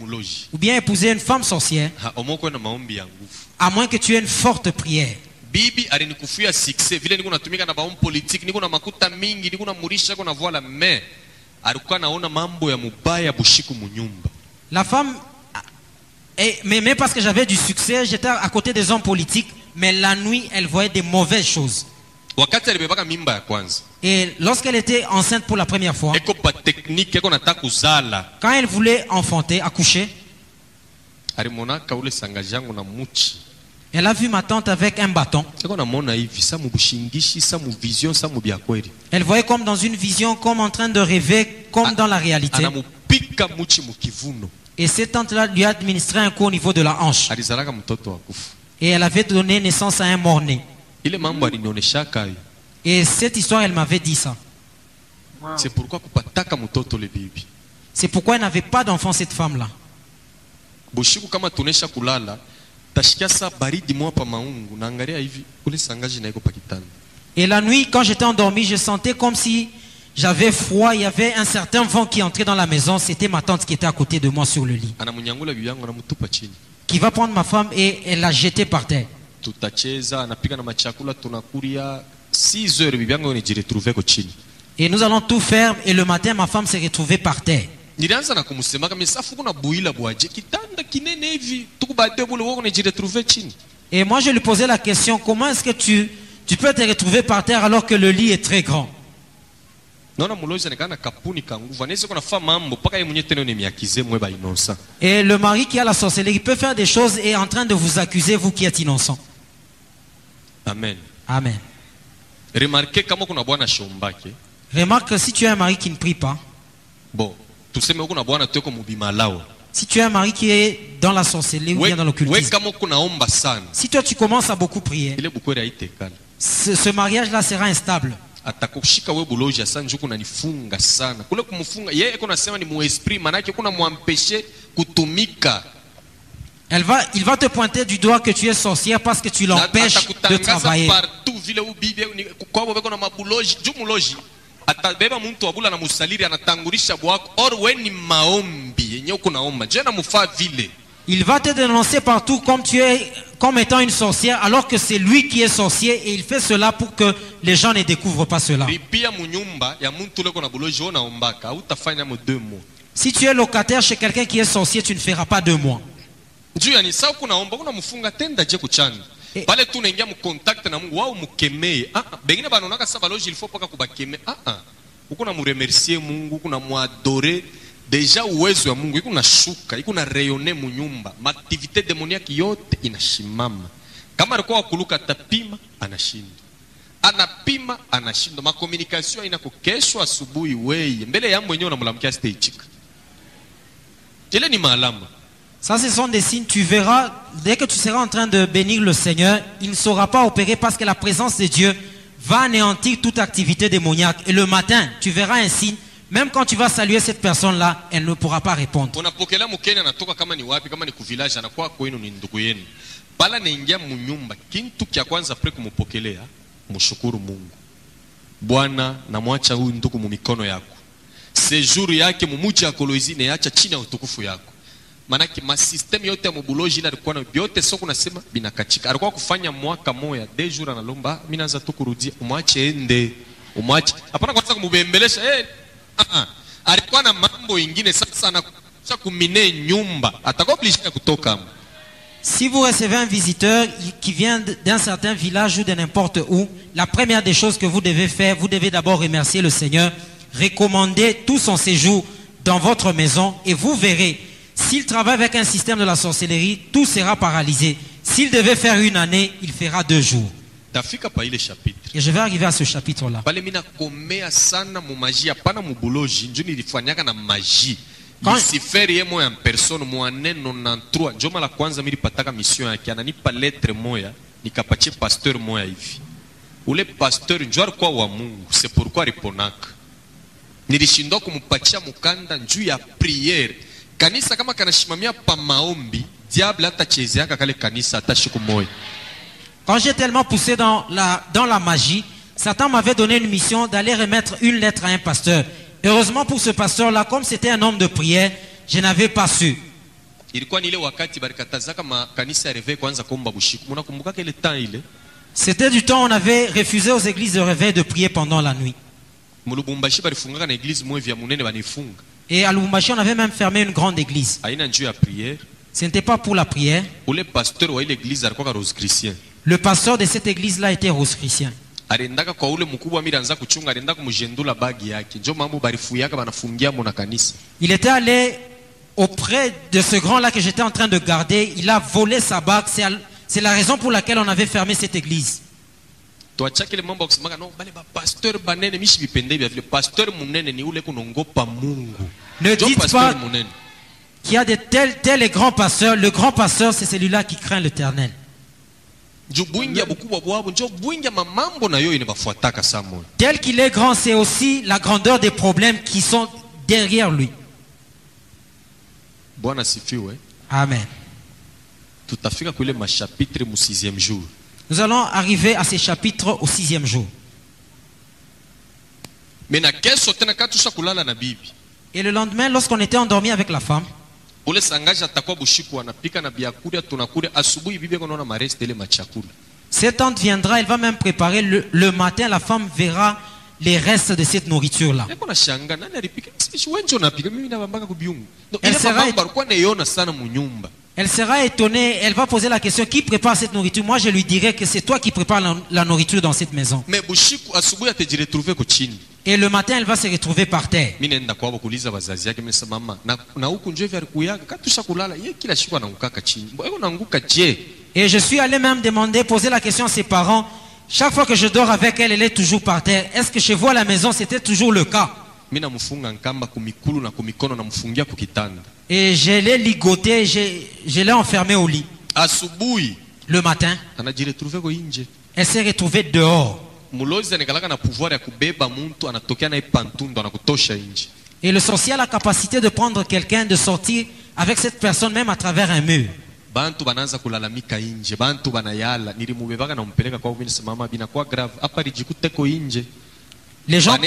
muloji ou bien épouser une femme sorcière, nguvu à moins que tu aies une forte prière. bibi alinikufia succès. Vile niko natumika na baom politique. Niko na makuta mingi. Niko na murisha niko na voila me alikuwa naona mambo ya mubaya bushiku munyumba. La femme eh, m'aimait parce que j'avais du succès, j'étais à côté des hommes politiques, mais la nuit, elle voyait des mauvaises choses. Et lorsqu'elle était enceinte pour la première fois, quand elle voulait enfanter, accoucher, elle a vu ma tante avec un bâton. Elle voyait comme dans une vision, comme en train de rêver, comme dans la réalité. Et cette tante-là lui a administré un coup au niveau de la hanche. Et elle avait donné naissance à un mort-né. Ile mambo Et cette histoire, elle m'avait dit ça. Wow. c'est pourquoi kupataka mtoto le bibi C'est pourquoi elle n'avait pas d'enfant, cette femme-là. bushiku kama tunesha kulala tashikia baridi maungu naangalia hivi ule sangaji Et la nuit, quand j'étais endormi, je sentais comme si j'avais froid. Il y avait un certain vent qui entrait dans la maison. C'était ma tante qui était à côté de moi sur le lit. Qui va prendre ma femme et elle l'a jetée par terre. Tutacheza anapika na machakula tunakulia. 6 heures bibi yangu nijiretrouve ko chini. Et nous allons tout faire. Et le matin, ma femme s'est retrouvée par terre. nilianza na kumsemaka misafu kuna buila bwaje kitanda kinene hivi. Tukubade bule wako nijiretrouve chini. Et moi, je lui posais la question, comment est-ce que tu, tu peux te retrouver par terre alors que le lit est très grand? Naona mulozi anekana kapuni ka nguvu. Anaweza kuna fa mambo mpaka yeye mwenyewe tena nimiakize mwe ba inosa Et le mari qui a la sorcellerie peut faire des choses et est en train de vous accuser, vous qui êtes innocent. Amen. Amen. remarke kama kuna bwana shombake Remarque que si tu as un mari qui ne prie pas, bo tuseme kuna bwana tuko mubimalawa. si tu as un mari qui est dans la sorcellerie ou bien dans l'occultisme, kama kunaomba sana. si toi tu commences à beaucoup prier, ile bukweli haitekala ce, ce mariage-là sera instable. atakushika we buloji asa njuku nanifunga sana. Kule kumfunga yeye eko nasema ni muesprit manake kuna mwampeshe kutumika Elle va, il va te pointer du doigt que tu es sorcière parce que tu l'empêches de travailler. partout vile ubibi ni- kwabo beko na mabuloji juu muloji atabeba muntu wabula na musaliri anatangulisha bwako or we ni maombi yenye uko naomba je namufaa vile? Il va te dénoncer partout comme tu es, comme étant une sorcière, alors que c'est lui qui est sorcier et il fait cela pour que les gens ne découvrent pas cela. lipia munyumba ya muntu uleko na buloji o naombaka autafanya mo deux mois Si tu es locataire chez quelqu'un qui est sorcier, tu ne feras pas deux mois. Juu yani saa kunaomba unamfunga tenda je kuchani. Eh. pale tu unaingia mkontakte na mungu wao mukemee. Ah, ah. bengine banaonaka sa baloji ilifo paka kubakeme. Ah, ah. uko namuremersie mungu huku namwadore deja uwezo ya mungu iko nashuka iko na reyone munyumba maaktivite demoniaki yote inashimama. Kama alikuwa wakuluka atapima anashindwa. Anapima anashindwa. Makomunikasio ainako kesho asubuhi weye. Mbele ya mwenyewe unamulamkia steichika ile ni maalama Ça, ce sont des signes. Tu verras, dès que tu seras en train de bénir le Seigneur, il ne saura pas opérer parce que la présence de Dieu va anéantir toute activité démoniaque. Et le matin, tu verras un signe. Même quand tu vas saluer cette personne-là, elle ne pourra pas répondre. Manake masistemu yote ya mubuloji ile alikuwa na vyote soko nasema binakachika alikuwa kufanya mwaka moya de jour analomba "Ah, mi naanza tu kurudia umwache ende umwache hapana kwanza kumubembelesha hey, ah, ah. alikuwa na mambo ingine sasa anakuja kumine nyumba atakuwa obligé ya kutoka hapo. Si vous recevez un visiteur qui vient d'un certain village ou de n'importe où, la première des choses que vous devez faire, vous devez d'abord remercier le Seigneur, recommander tout son séjour dans votre maison et vous verrez, s'il travaille avec un système de la sorcellerie, tout sera paralysé. S'il devait faire une année, il fera deux jours. Et je vais arriver à ce chapitre-là. Quand- luciferi ye moya mpersone mwane 93 njo mala kwanza milipataka mission yake ananipa letre moya nikapatie pasteur moya hivi ule pasteur njo alikuwa wa mungu c'est pourquoi aliponaka. Nilishindwa kumupatia mukanda njuu ya priere kanisa kama kanashimamia pa maombi diable hatachezeaka kale kanisa hata siku moya Quand j'ai tellement poussé dans la, dans la magie, Satan m'avait donné une mission d'aller remettre une lettre à un pasteur. Heureusement pour ce pasteur-là, comme c'était un homme de prière, je n'avais pas su. ilikuwa ni ile wakati balikatazaka makanisa ya reve kwanza kuomba bushiku munakumbukaka ile temps ile? C'était du temps où on avait refusé aux églises de réveil de prier pendant la nuit. mulubumbashi balifungaka na eglise moya vya munene banifunga Et à Lubumbashi, on avait même fermé une grande église. Ce n'était pas pour la prière. Le pasteur de cette église-là était rose-chrétien. aliendaka kwa ule mkubwa mili anza kuchunga alienda kumjendula bagi yake njo mambo balifuyaka banafungiamo na kanisa Il était allé auprès de ce grand-là que j'étais en train de garder. Il a volé sa bague. C'est la raison pour laquelle on avait fermé cette église. Twachaka ile mambo ya kusemaka no bale bapasteur banene mishi vipende vya vile pasteur munene ni ule kunongopa mungu Ne njo dites pasteur pas munene qu'il y a de tels, tels et grands pasteurs. Le grand pasteur, c'est celui-là qui craint l'éternel. Tel qu'il est grand, c'est aussi la grandeur des problèmes qui sont derrière lui. Amen. tutafika kuile mashapitre mu sixième jour Nous allons arriver à ces chapitres au sixième jour. Et le lendemain, lorsqu'on était endormi avec la femme, cette tante viendra, elle va même préparer. Le, le matin, la femme verra les restes de cette nourriture-là. Elle Elle sera étonnée, elle va poser la question, qui prépare cette nourriture? Moi, je lui dirai que c'est toi qui prépares la, la nourriture dans cette maison. Et le matin, elle va se retrouver par terre. Et je suis allé même demander, poser la question à ses parents. Chaque fois que je dors avec elle, elle est toujours par terre. Est-ce que chez vous à la maison, c'était toujours le cas? Mi Et je l'ai ligoté, je, je l'ai enfermé au lit. asubuhi. Le matin, elle s'est retrouvée dehors. mulozi anakalaka na pouvoir ya kubeba muntu anatokea naye pantundo anakutosha nje Et le sorcier a la capacité de prendre quelqu'un, de sortir avec cette personne même à travers un mur. bantu banaanza kulalamika inje bantu banayala. Nilimubebaka nampeleka kwao mimi nisimama binakuwa grave. Hapa lijikuteko inje? Les gens,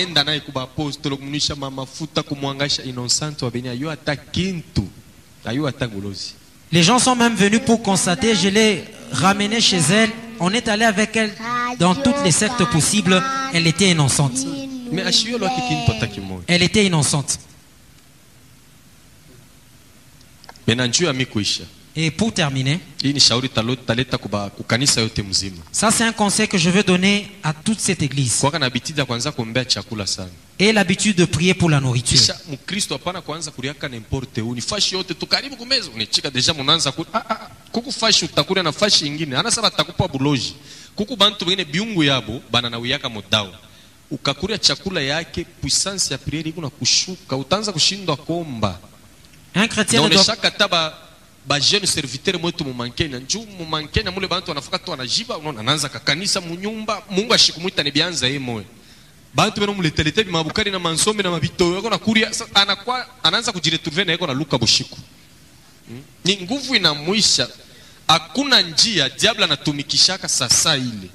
les sont même venus pour constater. Je l'ai ramenée chez elle. On est allé avec elle dans toutes les sectes possibles. Elle était innocente. Elle était innocente. Et pour terminer, ça c'est un conseil que je veux donner à toute cette église. Et l'habitude de prier pour la nourriture. Un chrétien ne doit, naoneshaka ta ba ba jeune serviteur mwetu mumankenya njuu mumankenya mule bantu wanafaka tu wanajiba unaona anaanza kakanisa munyumba mungu ashikumwita ni bianza ye moyo bantu beno muletelete mabukari na mansombe na mabitoyo yako na kuria sa- anakuwa anaanza kujiretrouver na yako na luka bushiku hmm? ni nguvu inamwisha hakuna njia diable anatumikishaka sasa ile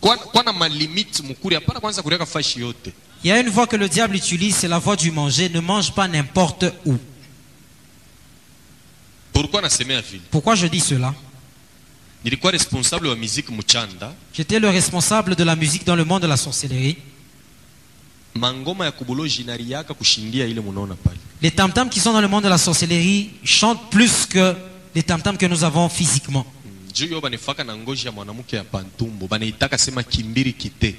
kwa, kwa na malimite mukuri hapana kwanza kuriaka fashi yote il y a une voie que le diable utilise, c'est la voie du manger. Ne mange pas n'importe où. Pourquoi je dis cela J'étais le responsable de la musique dans le monde de la sorcellerie. Les tam-tams qui sont dans le monde de la sorcellerie chantent plus que les tam-tams que nous avons physiquement. kite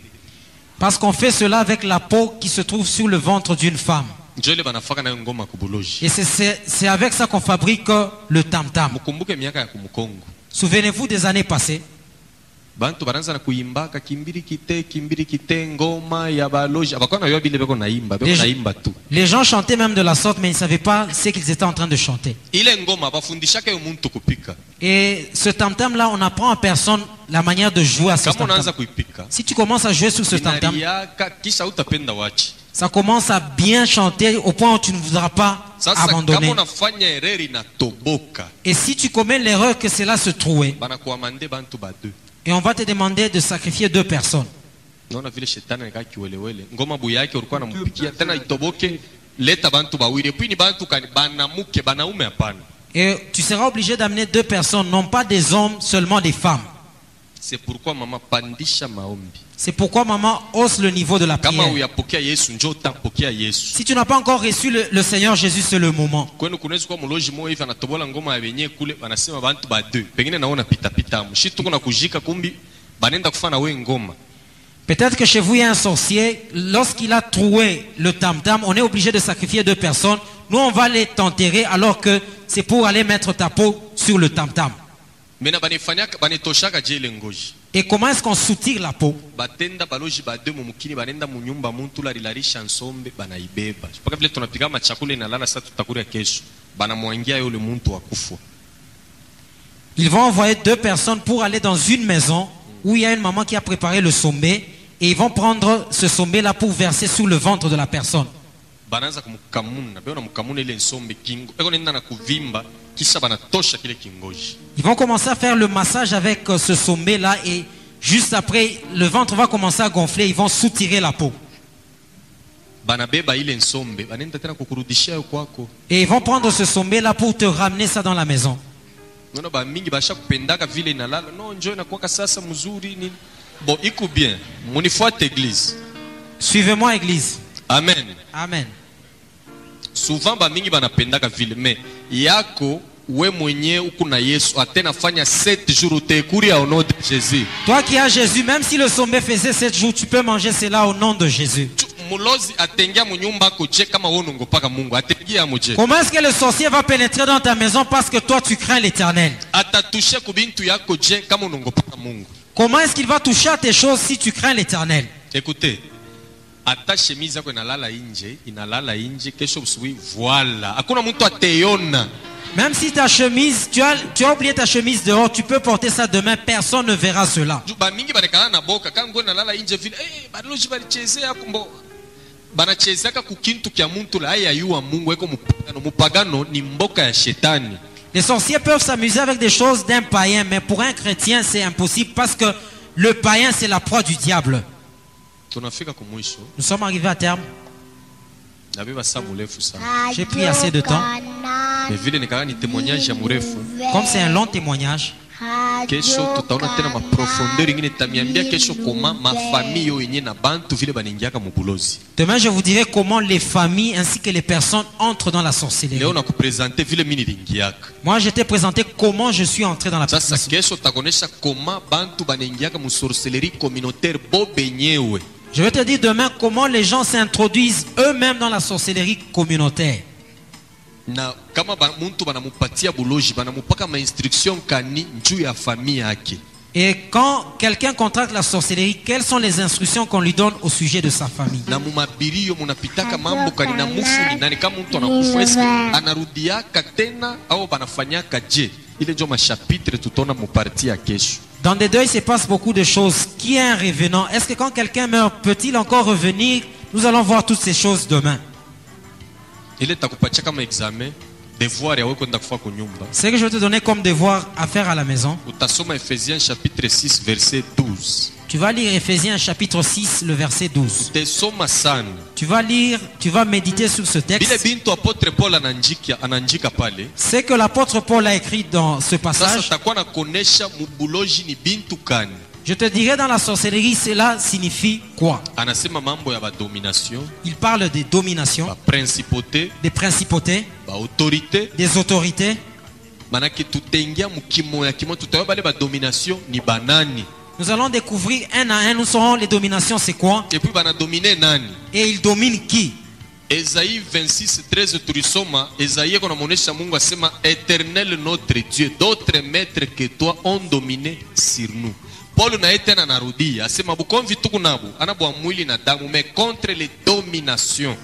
Parce qu'on fait cela avec la peau qui se trouve sur le ventre d'une femme. Et c'est- avec ça qu'on fabrique le tam-tam. Souvenez-vous des années passées. bantu banaanza na kuimbaka kimbiri kite kimbiri kite ngoma ya baloji abakuwa nayo bile beko naimba beko Déjà- naimba tu Les gens chantaient même de la sorte, mais ils ne savaient pas ce qu'ils étaient en train de chanter. ile ngoma bafundishaka yo muntu kupika Et ce tam-tam-là, on apprend à personne la manière de jouer à ce tam-tam. kuipika Si tu commences à jouer sur ce tam-tam, inariaka kisha utapenda wachi ça commence à bien chanter au point où tu ne voudras pas sasa abandonner. Et si tu commets l'erreur que cela se bade et on va te demander de sacrifier deux personnes. Et tu seras obligé d'amener deux personnes, non pas des hommes, seulement des femmes. C'est pourquoi mama pandisha maombi C'est pourquoi maman hausse le niveau de la prière. Si tu n'as pas encore reçu le, le Seigneur Jésus, c'est le moment. Peut-être que chez vous, il y a un sorcier. Lorsqu'il a troué le tam-tam, on est obligé de sacrifier deux personnes. Nous, on va les t'enterrer alors que c'est pour aller mettre ta peau sur le tam-tam. Et comment est-ce qu'on soutire la peau? Ils vont envoyer deux personnes pour aller dans une maison où il y a une maman qui a préparé le sommet. Et ils vont prendre ce sommet-là pour verser sur le ventre de la personne. Ils vont commencer à faire le massage avec euh, ce sommet-là et juste après, le ventre va commencer à gonfler. Ils vont soutirer la peau. Et ils vont prendre ce sommet-là pour te ramener ça dans la maison. Suivez-moi, Église. amen Amen. souvent me yako we mwenye uku na yesu atenafanya 7 jours utekuria au nom de jésus. Toi qui as Jésus, même si le sommet faisait 7 jours, tu peux manger cela au nom de Jésus. Tu- mulozi atengia munyumba ako je kama wonongopaka mungu atengia muje Comment est-ce que le sorcier va pénétrer dans ta maison parce que toi tu crains l'éternel? Atatushe kubintu yako je kama unongopaka mungu. Comment est-ce qu'il va toucher à tes choses si tu crains l'éternel? Ekute ata shemizi yako inalala inje inalala inje kesho usubuhi voila hakuna mtu ateiona Même si ta chemise, tu as, tu as oublié ta chemise dehors, tu peux porter ça demain, personne ne verra cela. Les sorciers peuvent s'amuser avec des choses d'un païen, mais pour un chrétien, c'est impossible parce que le païen, c'est la proie du diable. Nous sommes arrivés à terme. J'ai pris assez de temps. Comme c'est un long témoignage, demain je vous dirai comment les familles ainsi que les personnes entrent dans la sorcellerie. Moi, je t'ai présenté comment je suis entré dans la sorcellerie. Je vais te dire demain comment les gens s'introduisent eux-mêmes dans la sorcellerie communautaire. Et quand quelqu'un contracte la sorcellerie, quelles sont les instructions qu'on lui donne au sujet de sa famille? Dans des deuils, il se passe beaucoup de choses. Qui est un revenant? Est-ce que quand quelqu'un meurt, peut-il encore revenir? Nous allons voir toutes ces choses demain. Ce que je vais te donner comme devoir à faire à la maison, Ephésiens chapitre 6 verset 12 tu vas lire Ephésiens chapitre 6, le verset 12. Tu vas lire, tu vas méditer sur ce texte. Ce que l'apôtre Paul a écrit dans ce passage, je te dirai dans la sorcellerie, cela signifie quoi? Il parle des dominations, des principautés, baautorité des autorités. Nous allons découvrir un à un, nous saurons les dominations, c'est quoi. Epuis banadomine nani? Et ils dominent qui? Esaïe 26 13 tulisoma Esaïe eko namuonesha Mungu asema éternel notre Dieu. D'autres maîtres que toi ont dominé sur nous. Paul naye tena narudia asema bukomvi tuku nabo anabwa mwili na damu mais contre les dominations.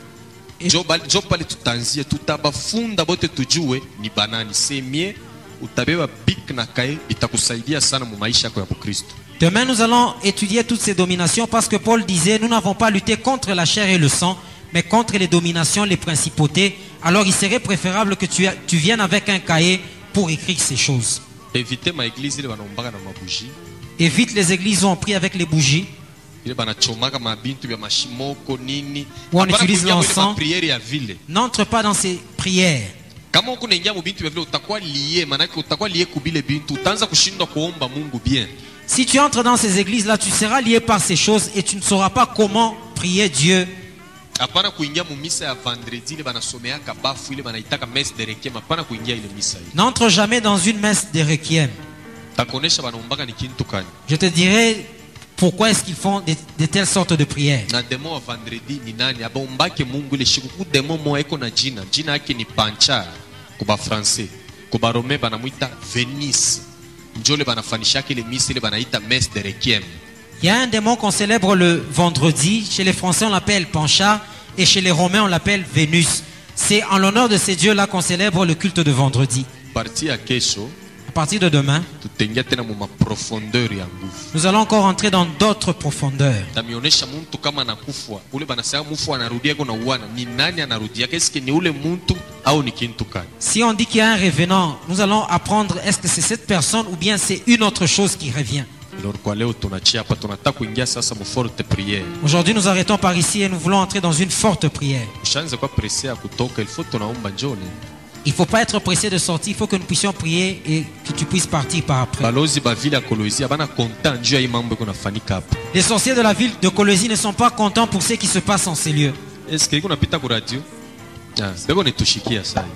Et- jo pale tutanzie tutabafunda bote tujue ni banani. Semie utabeba bik na kae itakusaidia sana mu maisha yako ya Bukristo Demain, nous allons étudier toutes ces dominations parce que Paul disait, nous n'avons pas lutté contre la chair et le sang, mais contre les dominations, les principautés. Alors il serait préférable que tu, tu viennes avec un cahier pour écrire ces choses. évite maeglize ile banaombaka na mabuji Évite les églises où on prie avec les bougies. Ou on utilise l'encens. N'entre pas dans ces prières. Si tu entres dans ces églises-là, tu seras lié par ces choses et tu ne sauras pas comment prier Dieu. N'entre jamais dans une messe de requiem. Je te dirai pourquoi est-ce qu'ils font de, de telles sortes de prières. Njole banafanishaka ile misa ile banaita messe de requiem Il y a un démon qu'on célèbre le vendredi. Chez les Français, on l'appelle Pancha. Et chez les Romains, on l'appelle Vénus. C'est en l'honneur de ces dieux-là qu'on célèbre le culte de vendredi. parti kesho À partir de demain, nous allons encore entrer dans d'autres profondeurs. Si on dit qu'il y a un revenant, nous allons apprendre est-ce que c'est cette personne ou bien c'est une autre chose qui revient. Aujourd'hui, nous arrêtons par ici et nous voulons entrer dans une forte prière. Il ne faut pas être pressé de sortir, il faut que nous puissions prier et que tu puisses partir par après. Les sorciers de la ville de Colosie ne sont pas contents pour ce qui se passe en ces lieux.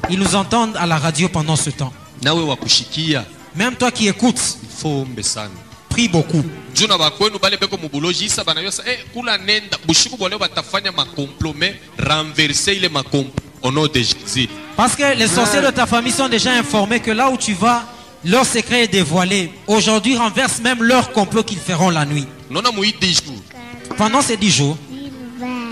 Ils nous entendent à la radio pendant ce temps. Même toi qui écoutes, prie beaucoup. eh, Parce que les sorciers de ta famille sont déjà informés que là où tu vas, leur secret est dévoilé. Aujourd'hui, renverse même leur complot qu'ils feront la nuit. Pendant ces dix jours,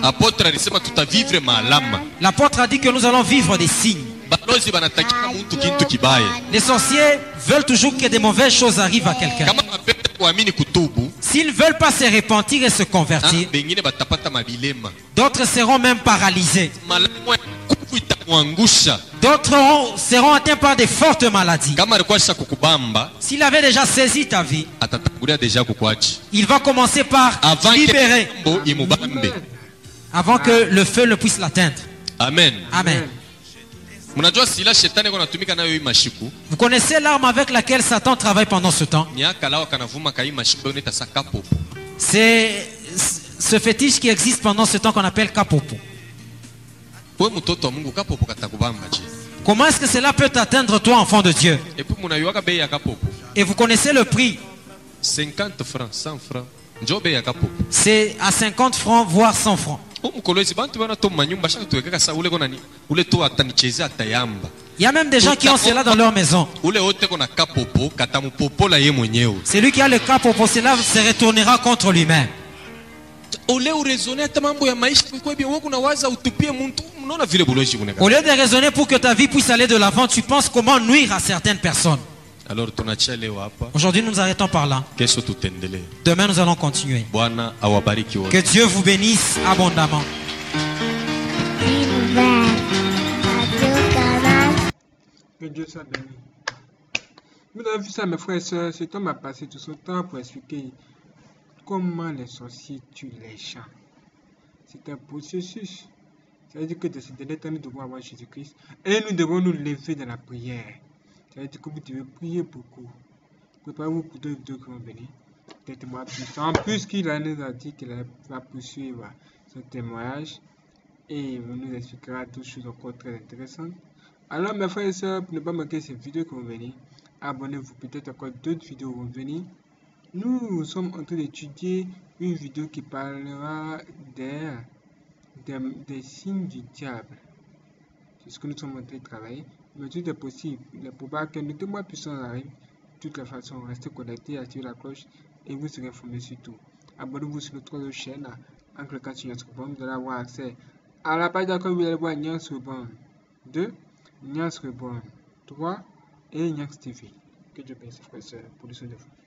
apôtre alisema tutavivre maalama l'apôtre a dit que nous allons vivre des signes. balozi banatakika muntu kintu kibaya Les sorciers veulent toujours que des mauvaises choses arrivent à quelqu'un. kama bapenda kuamini kutubu S'ils ne veulent pas se repentir et se ah, convertir, bengine batapata mabilema d'autres seront même paralysés. malamu ya kufa nguvu itamwangusha D'autres seront atteints par des fortes maladies. kama alikuwa asha kukubamba S'il avait déjà saisi ta vie, atatangulia deja kukwachi il va commencer par avant libérer imubambe avant que le feu ne puisse l'atteindre. amen. Amen. Vous connaissez l'arme avec laquelle Satan travaille pendant ce temps? C'est ce fétiche qui existe pendant ce temps qu'on appelle kapopo. Comment est-ce que cela peut t'atteindre, toi, enfant de Dieu? Et vous connaissez le prix? 50 francs 100 francs. C'est à 50 francs, voire 100 francs. Umukolwezi bantu bana to manyumba shaka tuwekeka sa ule kona ni ule to atanichezea atayamba Il y a même des gens qui ont cela dans leur maison. Celui qui a le kapopo, cela se retournera contre lui-même. Au lieu de raisonner pour que ta vie puisse aller de l'avant, tu penses comment nuire à certaines personnes. Aujourd'hui, nous nous arrêtons par là. Demain, nous allons continuer. Que Dieu vous bénisse abondamment. Que Dieu soit béni. Vous avez vu ça, mes frères et sœurs, cet homme a passé tout son temps pour expliquer comment les sorciers tuent les gens. C'est un processus. Ça veut dire que dans ce temps, nous devons avoir Jésus-Christ et nous devons nous lever dans la prière. Vous devez prier beaucoup. Préparez-vous pour deux vidéos qui vont venir. Des témoignages puissants. En plus, qu'il nous a dit qu'il va poursuivre son témoignage et il nous expliquera d'autres choses encore très intéressantes. Alors, mes frères et sœurs, ne pas manquer ces vidéos qui vont venir, abonnez-vous. Peut-être encore d'autres vidéos vont venir. Nous sommes en train d'étudier une vidéo qui parlera des, des signes du diable. C'est ce que nous sommes en train de travailler. Mais tout est possible. Il est probable deux mois puissants arrivent. De toutes les façons, restez connectés, activez la cloche et vous serez informés sur tout. Abonnez-vous sur notre chaîne, Anglican sur notre bon, vous allez avoir accès à la page d'accord, vous allez voir Nyans Reborn 2, Nyans Reborn 3 et Nyans TV. Que Dieu bénisse, frères et sœurs, pour le son de vous.